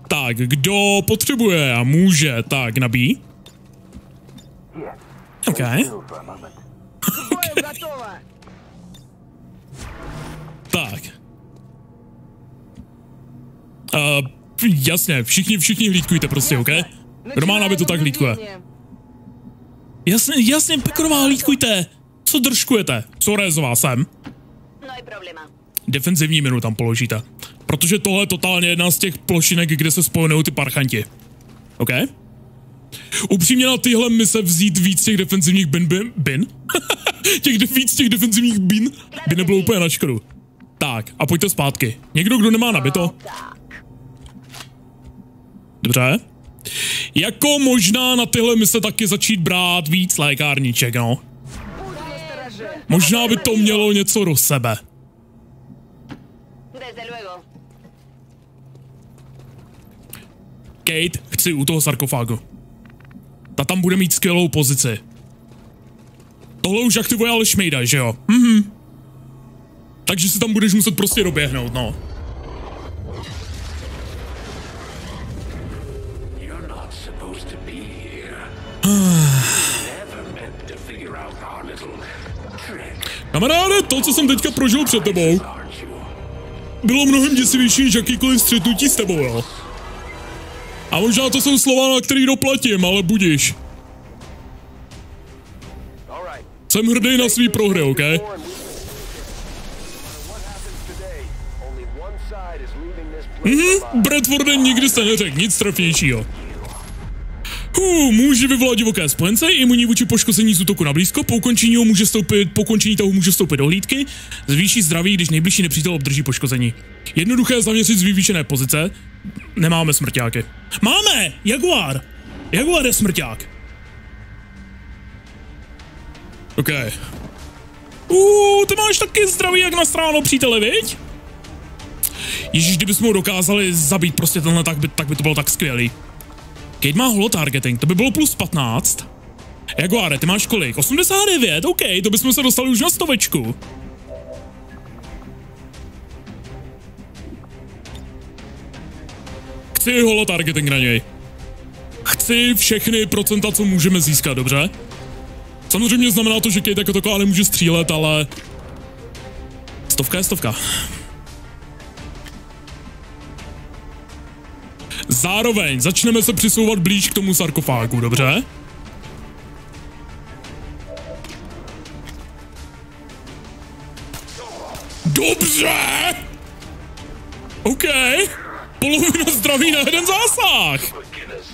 S1: Tak, kdo potřebuje a může, tak nabíjí. Ok.
S3: Still
S1: Tak. Uh, jasně, všichni, všichni hlídkujte prostě, ok? Kdo má nabito, tak hlídkuje. Jasně, jasně, Pekorová, hlídkujte. Co držkujete? Sorezová sem.
S2: No.
S1: Defenzivní minu tam položíte. Protože tohle je totálně jedna z těch plošinek, kde se spojují ty parchanti. OK? Upřímně na tyhle mise vzít víc těch defenzivních bin, bin, bin? těch de- víc těch defenzivních bin by nebylo úplně na škodu. Tak, a pojďte zpátky. Někdo, kdo nemá nabito? Dobře. Jako možná na tyhle mise taky začít brát víc lékárniček, no. Možná by to mělo něco do sebe. Kate, chci u toho sarkofágu. Ta tam bude mít skvělou pozici. Tohle už aktivuje ale Šmejda, že jo? Mhm. Takže si tam budeš muset prostě doběhnout, no. Kamaráde, to, co jsem teďka prožil před tebou, bylo mnohem děsivější než jakýkoliv střetnutí s tebou, jo. A možná to jsou slova, na který doplatím, ale budíš. Jsem hrdý na svý prohry, OK? Mhm,
S4: alive.
S1: Bradforde nikdy jste neřekl nic trefnějšího. Hů, může vyvolat divoké spojence, imunní vůči poškození z útoku na blízko, po ukončení, ho může stoupit, po ukončení toho může stoupit do hlídky, zvýší zdraví, když nejbližší nepřítel obdrží poškození. Jednoduché zaměřit z vyvýšené pozice, nemáme smrťáky. Máme! Jaguar! Jaguar je smrťák. OK. Uuu, ty máš taky zdraví jak na stráno, příteli, viď? Ježíš, kdybychom ho dokázali zabít prostě tenhle, tak by, tak by to bylo tak skvělý. Kate má holo targeting, to by bylo plus 15. Jaguare, ty máš kolik? 89, OK, to bychom se dostali už na stovečku. Chci holo targeting na něj. Chci všechny procenta, co můžeme získat, dobře? Samozřejmě znamená to, že Kate jako taková nemůže střílet, ale... Stovka je stovka. Zároveň začneme se přisouvat blíž k tomu sarkofágu, dobře? Dobře! OK. Polovina zdraví na jeden zásah.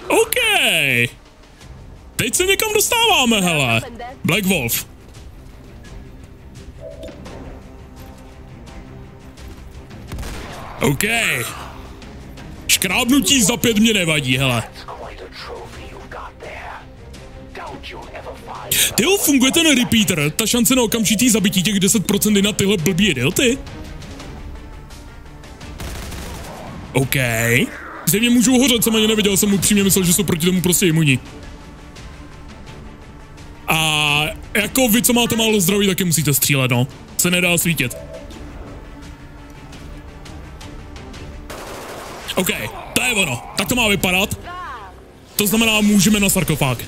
S1: OK. Teď se někam dostáváme, hele. Black Wolf. OK. Škrábnutí za pět mě nevadí, hele.
S3: Quite a trophy you've got there. Doubt you'll ever find
S1: Ty jo, funguje ten repeater, ta šance na okamžitý zabití těch 10% je na tyhle blbý idioty? OK. Zřejmě můžu hořet, jsem ani nevěděl, jsem upřímně myslel, že jsou proti tomu prostě imunní. A jako vy, co máte málo zdraví, taky musíte střílet, no. Se nedá svítit. OK, to je ono. Tak to má vypadat. To znamená, můžeme na sarkofág.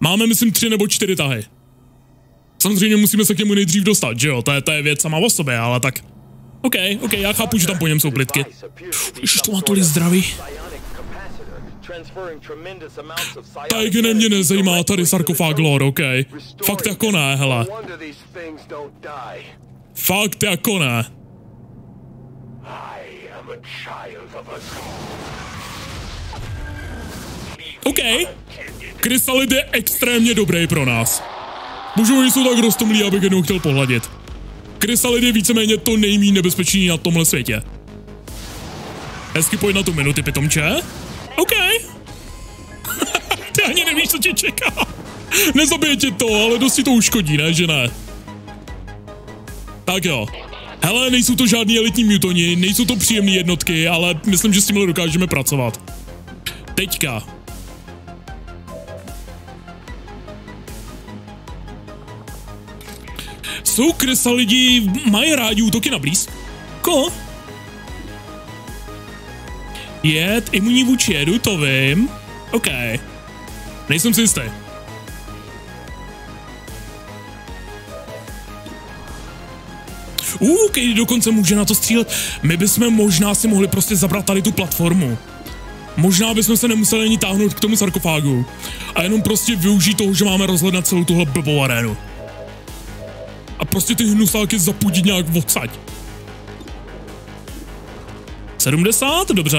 S1: Máme, myslím, tři nebo čtyři tahy. Samozřejmě musíme se k němu nejdřív dostat, že jo? To je, to je věc sama o sobě, ale tak... OK, OK, já chápu, že tam po něm jsou plitky. Ježiš, to má tolik zdraví. Tak ne mě nezajímá tady sarkofág lore, OK. Fakt jako ne, hele. Fakt jako ne. OK. Krystalit je extrémně dobrý pro nás. Oni jsou tak roztomlí, abych jenom chtěl pohladit. Krystalit je víceméně to nejmí nebezpečný na tomhle světě. Hezky pojď na tu minuty, pitomče. OK. Ty ani nevíš, co tě čeká. Nezabije tě to, ale dosti to uškodí, ne, že ne? Tak jo. Hele, nejsou to žádní elitní mutoni, nejsou to příjemné jednotky, ale myslím, že s tímhle dokážeme pracovat. Teďka. Jsou krysa lidi, mají rádi útoky na blízko? Jed, imunní vůči vím. OK. Nejsem si jistý. Uh, Katie dokonce může na to střílet. My bychom možná si mohli prostě zabrat tady tu platformu. Možná bychom se nemuseli ani táhnout k tomu sarkofágu. A jenom prostě využít toho, že máme rozhledat celou tuhle blbou arénu. A prostě ty hnusáky zapudit nějak odsaď. 70, dobře.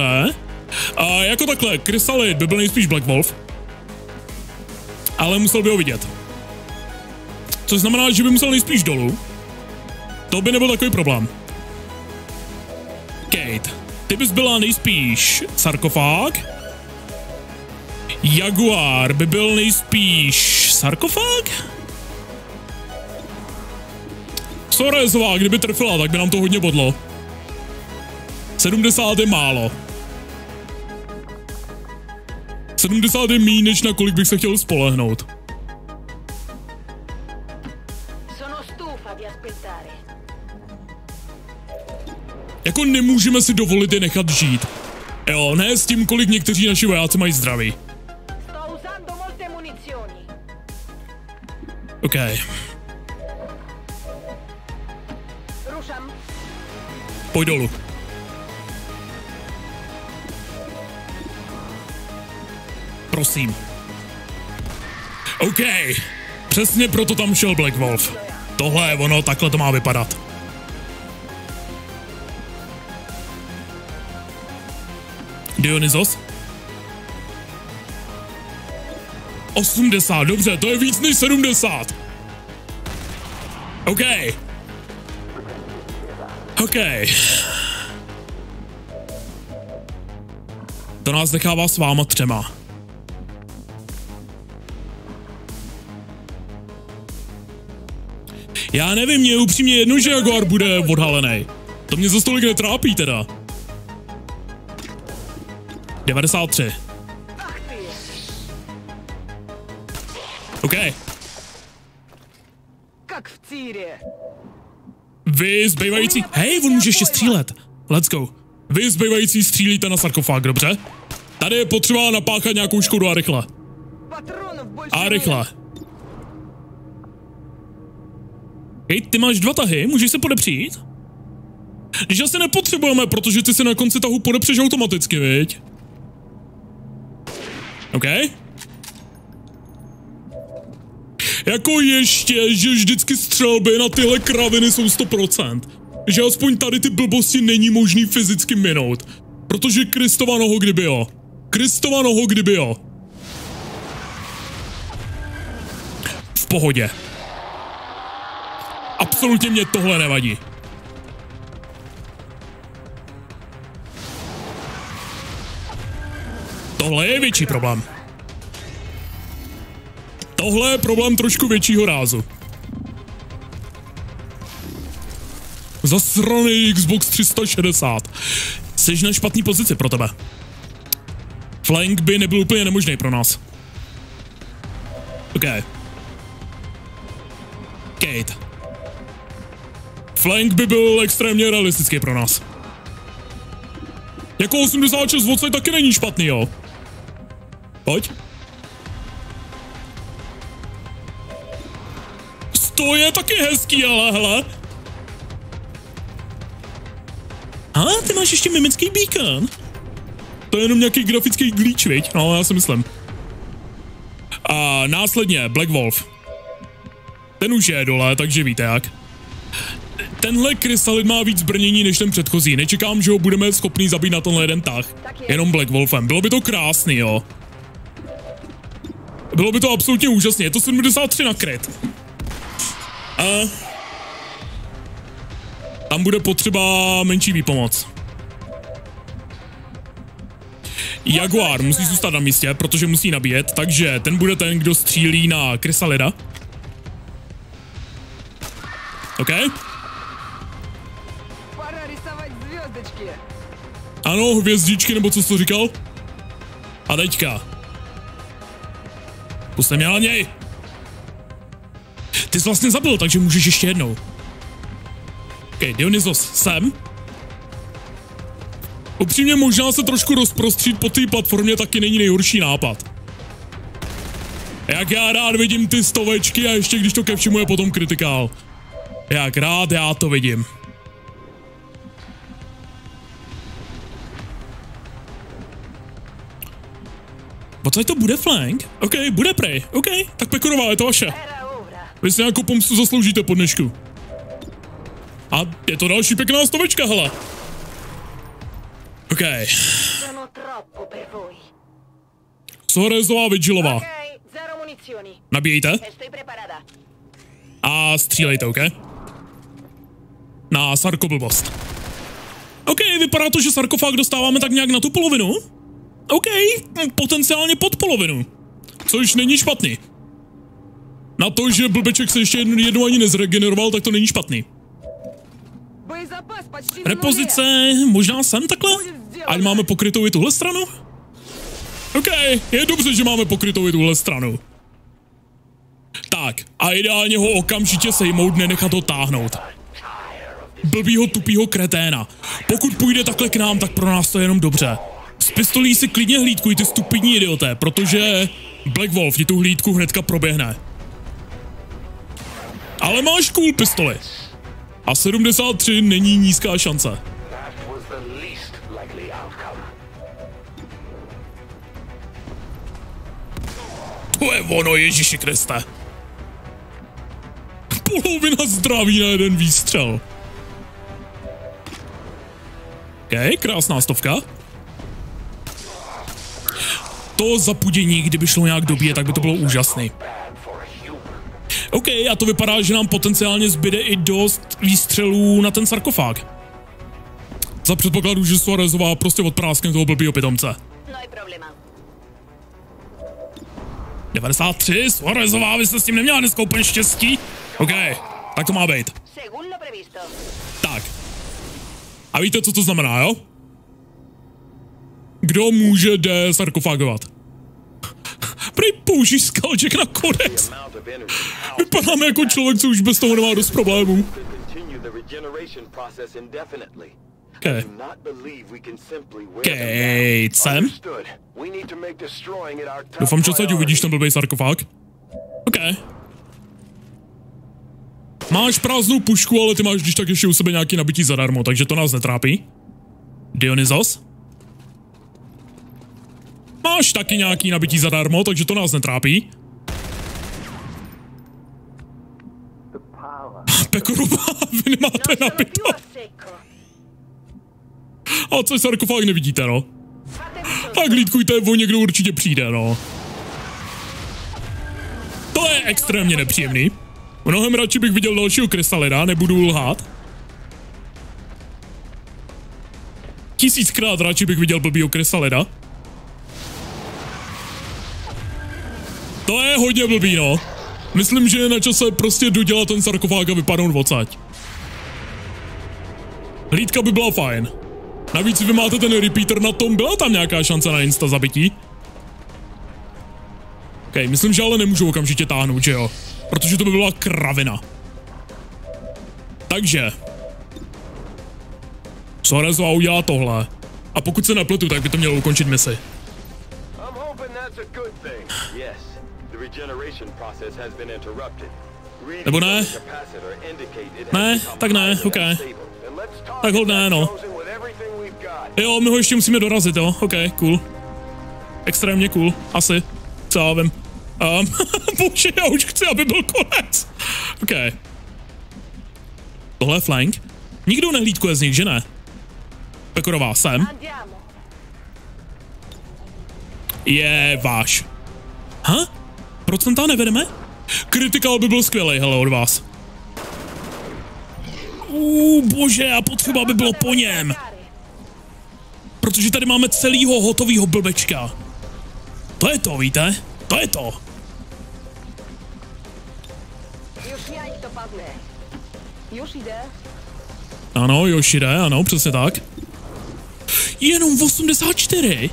S1: A jako takhle, Chrysalit by byl nejspíš Black Wolf. Ale musel by ho vidět. Což znamená, že by musel nejspíš dolů. To by nebyl takový problém. Kate, ty bys byla nejspíš sarkofág. Jaguar by byl nejspíš sarkofág? Sorezová, kdyby trfila, tak by nám to hodně bodlo. 70 je málo. 70 je méně, než na kolik bych se chtěl spolehnout. Jako nemůžeme si dovolit je nechat žít. Jo, ne s tím, kolik někteří naši vojáci mají zdraví. OK. Pojď dolů. Prosím. OK. Přesně proto tam šel Black Wolf. Tohle je ono, takhle to má vypadat. Dionysos? 80, dobře, to je víc než 70. OK. OK. To nás nechává s váma třema. Já nevím, mě je upřímně jedno, že Jaguar bude odhalený. To mě za stolik netrápí teda. 93. OK.
S2: Jak v círě.
S1: Vy zbývající... Hej, on může ještě střílet. Let's go. Vy zbývající střílíte na sarkofág, dobře? Tady je potřeba napáchat nějakou škodu a rychle. A rychle. Hej, ty máš dva tahy, můžeš se podepřít? Když asi nepotřebujeme, protože ty si na konci tahu podepřeš automaticky, viď? OK? Jako ještě, že vždycky střelby na tyhle kraviny jsou 100%. Že aspoň tady ty blbosti není možný fyzicky minout. Protože Kristova noho kdyby jo. Kristova noho kdyby jo. V pohodě. Absolutně mě tohle nevadí. Tohle je větší problém. Tohle je problém trošku většího rázu. Zasraný Xbox 360. Jsi na špatný pozici pro tebe. Flank by nebyl úplně nemožný pro nás. OK. Kate. Flank by byl extrémně realistický pro nás. Jako 86 v taky není špatný, jo. Pojď. To je taky hezký, ale hele. A ty máš ještě mimický beacon. To je jenom nějaký grafický glitch, viď? No, já si myslím. A následně Black Wolf. Ten už je dole, takže víte jak. Tenhle krystalit má víc brnění než ten předchozí. Nečekám, že ho budeme schopný zabít na tenhle jeden tah. Jenom Black Wolfem. Bylo by to krásný, jo. Bylo by to absolutně úžasné. Je to 73 na kret. A... Tam bude potřeba menší výpomoc. Jaguar musí zůstat na místě, protože musí nabíjet, takže ten bude ten, kdo střílí na Krysalida. OK? Ano, hvězdičky, nebo co jsi to říkal? A teďka. Puste mě na něj. Ty jsi vlastně zabil, takže můžeš ještě jednou. OK, Dionysos, sem. Upřímně možná se trošku rozprostřít po té platformě taky není nejhorší nápad. Jak já rád vidím ty stovečky a ještě když to ke všemu je potom kritikál. Jak rád já to vidím. Pocať to bude flank? OK, bude prej. OK, tak Pekorová, je to vaše. Vy si nějakou pomstu zasloužíte po dnešku. A je to další pěkná stovečka, hele. OK. Sohrezová Vigilová. Nabíjejte a střílejte, OK? Na sarkoblbost. OK, vypadá to, že sarkofág dostáváme tak nějak na tu polovinu. OK, hm, potenciálně pod polovinu. Což není špatný. Na to, že blbeček se ještě jednu, jednu ani nezregeneroval, tak to není špatný. Repozice, možná sem takhle? Ať máme pokrytou i tuhle stranu? OK, je dobře, že máme pokrytou i tuhle stranu. Tak, a ideálně ho okamžitě sejmout, nenechat ho táhnout. Blbýho tupýho kreténa. Pokud půjde takhle k nám, tak pro nás to je jenom dobře. S pistolí si klidně hlídkuj, ty stupidní idioté, protože Black Wolf ti tu hlídku hnedka proběhne. Ale máš cool pistoli. A 73 není nízká šance. To je ono, Ježíši Kriste. Polovina zdraví na jeden výstřel. OK, krásná stovka. To zapudění, kdyby šlo nějak dobít, tak by to bylo úžasný. OK, a to vypadá, že nám potenciálně zbyde i dost výstřelů na ten sarkofág. Za předpokladu, že Suarezová prostě odpráskne toho blbýho pitomce.
S2: No hay problema.
S1: 93, Suarezová, vy jste s tím neměla dneska úplně štěstí. OK, tak to má být. Tak. A víte, co to znamená, jo? Kdo může desarkofagovat? Prej použij skalček na kodex. Vypadáme jako člověk, co už bez toho nemá dost problémů. Okay.
S4: Our top
S1: Doufám, že
S4: priority.
S1: uvidíš ten blbý sarkofág. OK. Máš prázdnou pušku, ale ty máš když tak ještě u sebe nějaký nabití zadarmo, takže to nás netrápí. Dionysos? Máš taky nějaký nabití zadarmo, takže to nás netrápí. Pekorová, vy nemáte nabito.
S2: a
S1: co sarkofág nevidíte, no. Tak lídkujte, o někdo určitě přijde, no. To je extrémně nepříjemný. Mnohem radši bych viděl dalšího krystalina, nebudu lhát. Tisíckrát radši bych viděl blbýho krystalina. To je hodně blbý, no. Myslím, že je na čase prostě dodělat ten sarkofág a vypadnout odsaď. Hlídka by byla fajn. Navíc vy máte ten repeater na tom, byla tam nějaká šance na insta zabití? OK, myslím, že ale nemůžu okamžitě táhnout, že jo? Protože to by byla kravina. Takže. Sorezová udělá tohle. A pokud se nepletu, tak by to mělo ukončit misi.
S4: Yes,
S1: Nebo ne? Ne, tak ne, ok. Tak hold ne, no. Jo, my ho ještě musíme dorazit, jo? OK, cool. Extrémně cool, asi. Co já vím. Um, bože, já už chci, aby byl konec. OK. Tohle je flank. Nikdo nehlídkuje z nich, že ne? Pekorová, sem. Je váš. Ha? Procenta nevedeme? Kritikál by byl skvělý, hele, od vás. Uuu, bože, a potřeba by bylo po něm. Protože tady máme celýho hotovýho blbečka. To je to, víte? To je to. Ano, Yoshide, ano, přesně tak. Jenom 84?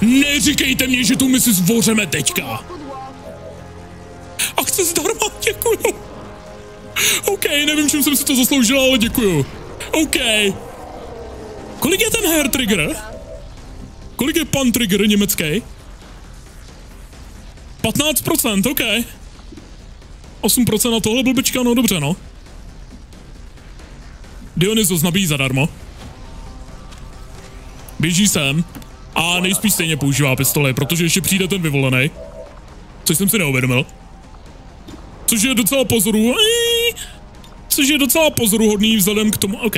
S1: Neříkejte mě, že tu misi zvořeme teďka. Akce zdarma, děkuju. OK, nevím, čím jsem si to zasloužil, ale děkuju. OK. Kolik je ten hair trigger? Kolik je pan trigger německý? 15%, OK. 8% na tohle blbečka, no dobře, no. Dionysos nabíjí zadarmo. Běží sem a nejspíš stejně používá pistoli, protože ještě přijde ten vyvolený. Což jsem si neuvědomil. Což je docela pozoru... Což je docela pozoruhodný vzhledem k tomu... OK.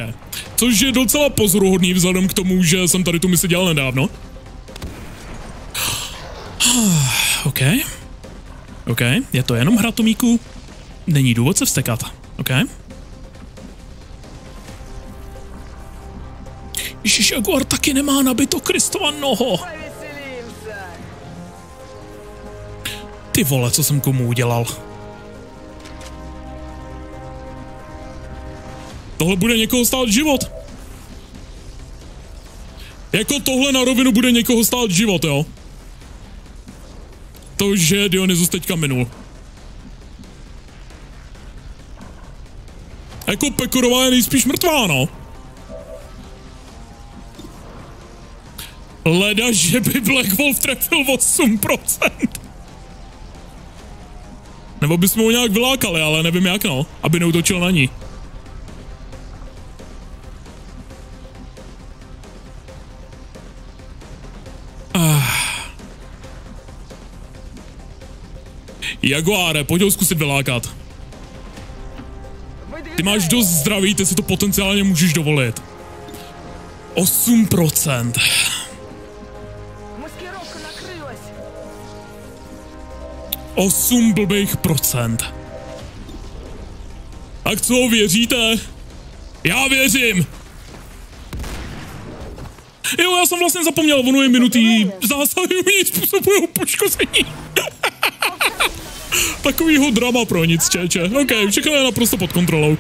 S1: Což je docela pozoruhodný vzhledem k tomu, že jsem tady tu misi dělal nedávno. OK. OK, je to jenom hra Tomíku. Není důvod se vstekat. OK. Ježíš, Jaguar taky nemá nabito Kristova noho. Ty vole, co jsem komu udělal. Tohle bude někoho stát život. Jako tohle na rovinu bude někoho stát život, jo? To, že Dionysus teďka minul. Jako Pekorová je nejspíš mrtvá, no. Leda, že by Black Wolf trefil 8%. Nebo bychom ho nějak vylákali, ale nevím jak no, aby neutočil na ní. Ah. Jaguáre, pojď ho zkusit vylákat. Ty máš dost zdraví, ty si to potenciálně můžeš dovolit. 8%. 8 blbých procent. Tak co, věříte? Já věřím! Jo, já jsem vlastně zapomněl, ono je minutý zásahy umí způsobují poškození. Takovýho drama pro nic, čeče. OK, všechno je naprosto pod kontrolou.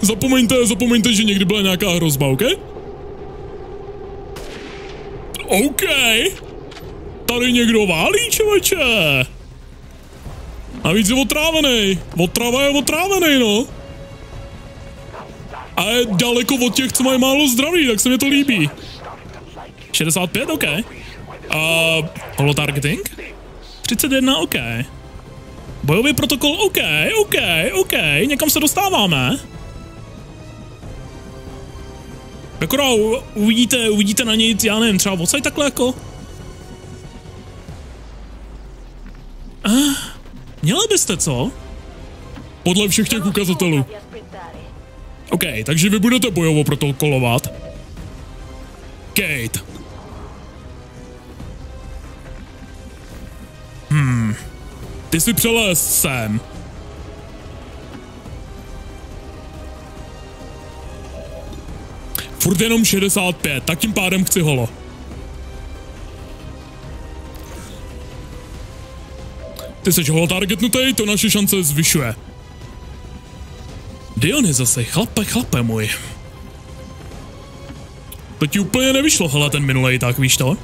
S1: Zapomeňte, zapomeňte, že někdy byla nějaká hrozba, OK? OK. Tady někdo válí, člověče. A víc je otrávený. Otrava je otrávený, no. A je daleko od těch, co mají málo zdraví, tak se mi to líbí. 65, OK. A holo targeting? 31, OK. Bojový protokol, OK, OK, OK, někam se dostáváme. Akorát uvidíte, uvidíte na něj, já nevím, třeba odsaď takhle jako. Ah, měli byste, co? Podle všech těch ukazatelů. OK, takže vy budete bojovo protokolovat. Kate. Hmm. Ty si přelez sem. Furt jenom 65, tak tím pádem chci holo. Ty jsi holo targetnutej, to naše šance zvyšuje. Diony zase, chlape, chlape můj. To ti úplně nevyšlo, hele, ten minulej, tak víš to?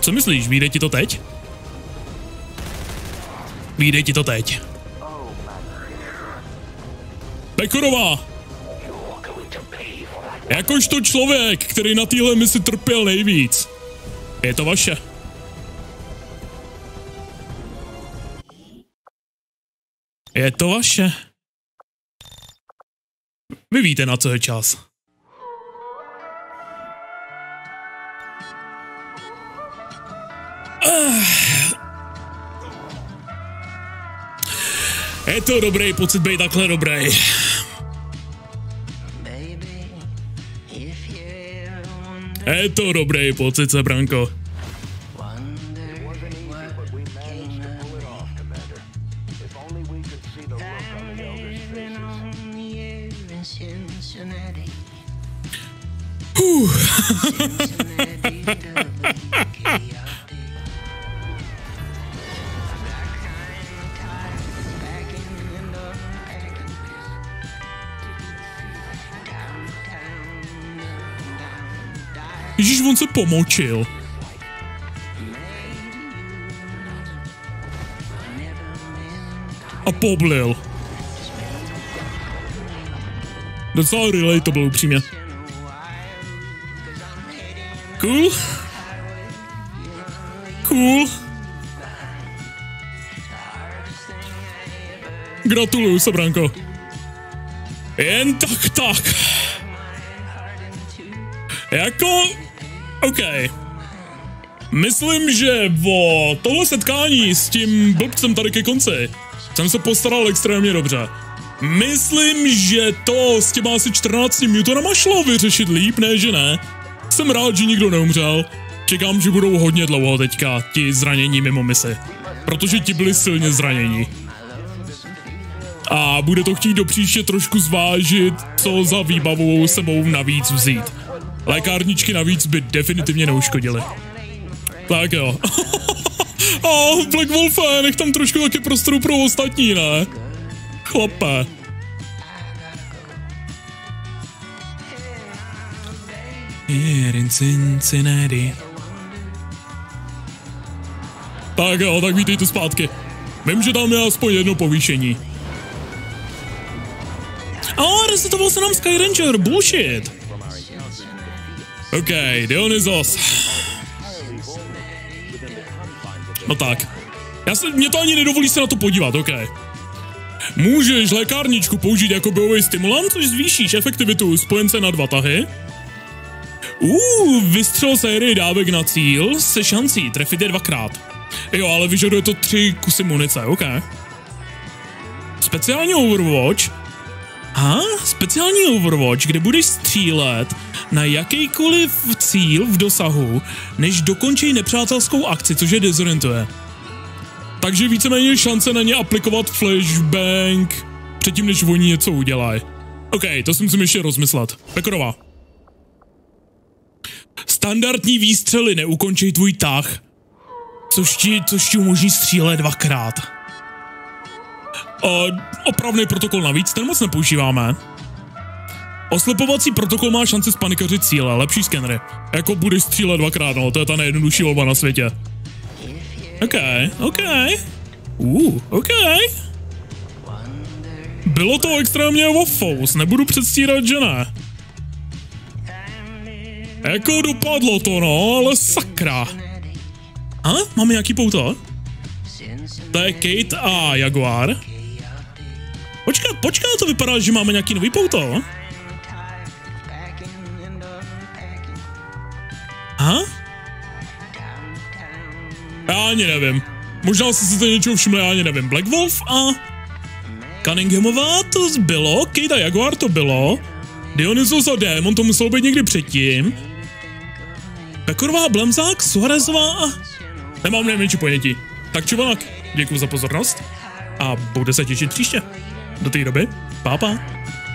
S1: Co myslíš, vyjde ti to teď? Vyjde ti to teď. Pekorová! Jakožto člověk, který na téhle misi trpěl nejvíc. Je to vaše. Je to vaše. Vy víte, na co je čas. Ah. Je to dobrý pocit být takhle dobrý. Je to dobrý pocit, se Ježíš, on se pomočil. A poblil. Docela relatable, upřímně. Cool. Cool. Gratuluju se, Branko. Jen tak tak. Jako... OK. Myslím, že o tohle setkání s tím blbcem tady ke konci jsem se postaral extrémně dobře. Myslím, že to s těma asi 14 Newtonama šlo vyřešit líp, ne že ne? Jsem rád, že nikdo neumřel. Čekám, že budou hodně dlouho teďka ti zranění mimo misi. Protože ti byli silně zranění. A bude to chtít do příště trošku zvážit, co za výbavu sebou navíc vzít. Lékárničky navíc by definitivně neuškodily. Tak jo. A Black Wolfe, nech tam trošku taky prostoru pro ostatní, ne? Chlape. Here in Cincinnati. Tak jo, tak vítejte zpátky. Vím, že tam je aspoň jedno povýšení. A resetoval se nám Sky Ranger, bullshit. OK, Dionysos. No tak. Já se, mě to ani nedovolí se na to podívat, OK. Můžeš lékárničku použít jako bojový stimulant, což zvýšíš efektivitu spojence na dva tahy. Uh, vystřel sérii dávek na cíl se šancí trefit je dvakrát. Jo, ale vyžaduje to tři kusy munice, OK. Speciální Overwatch. A speciální Overwatch, kde budeš střílet na jakýkoliv cíl v dosahu, než dokončí nepřátelskou akci, což je dezorientuje. Takže víceméně šance na ně aplikovat flashbang předtím, než oni něco udělají. OK, to si musím ještě rozmyslet. Pekorová. Standardní výstřely neukončí tvůj tah, což ti, což ti umožní střílet dvakrát. Uh, opravný protokol navíc, ten moc nepoužíváme. Oslepovací protokol má šanci spanikařit cíle, lepší skenery. Jako budeš střílet dvakrát, no, to je ta nejjednodušší volba na světě. OK, OK. Uh, OK. Bylo to extrémně waffles, nebudu předstírat, že ne. Jako dopadlo to, no, ale sakra. A? Máme nějaký pouto? To je Kate a Jaguar. Počkej, počkej, to vypadá, že máme nějaký nový pouto. Aha? Já ani nevím. Možná jste si to něčeho všimli, já ani nevím. Black Wolf a Cunninghamová to bylo, Kate a Jaguar to bylo, Dionysos a Démon to muselo být někdy předtím, Pekorová, Blemzák, Suarezová. Nemám nejmenší pojetí. Tak čivanak, děkuji za pozornost a bude se těšit příště. Do té doby, pápa.
S5: hardest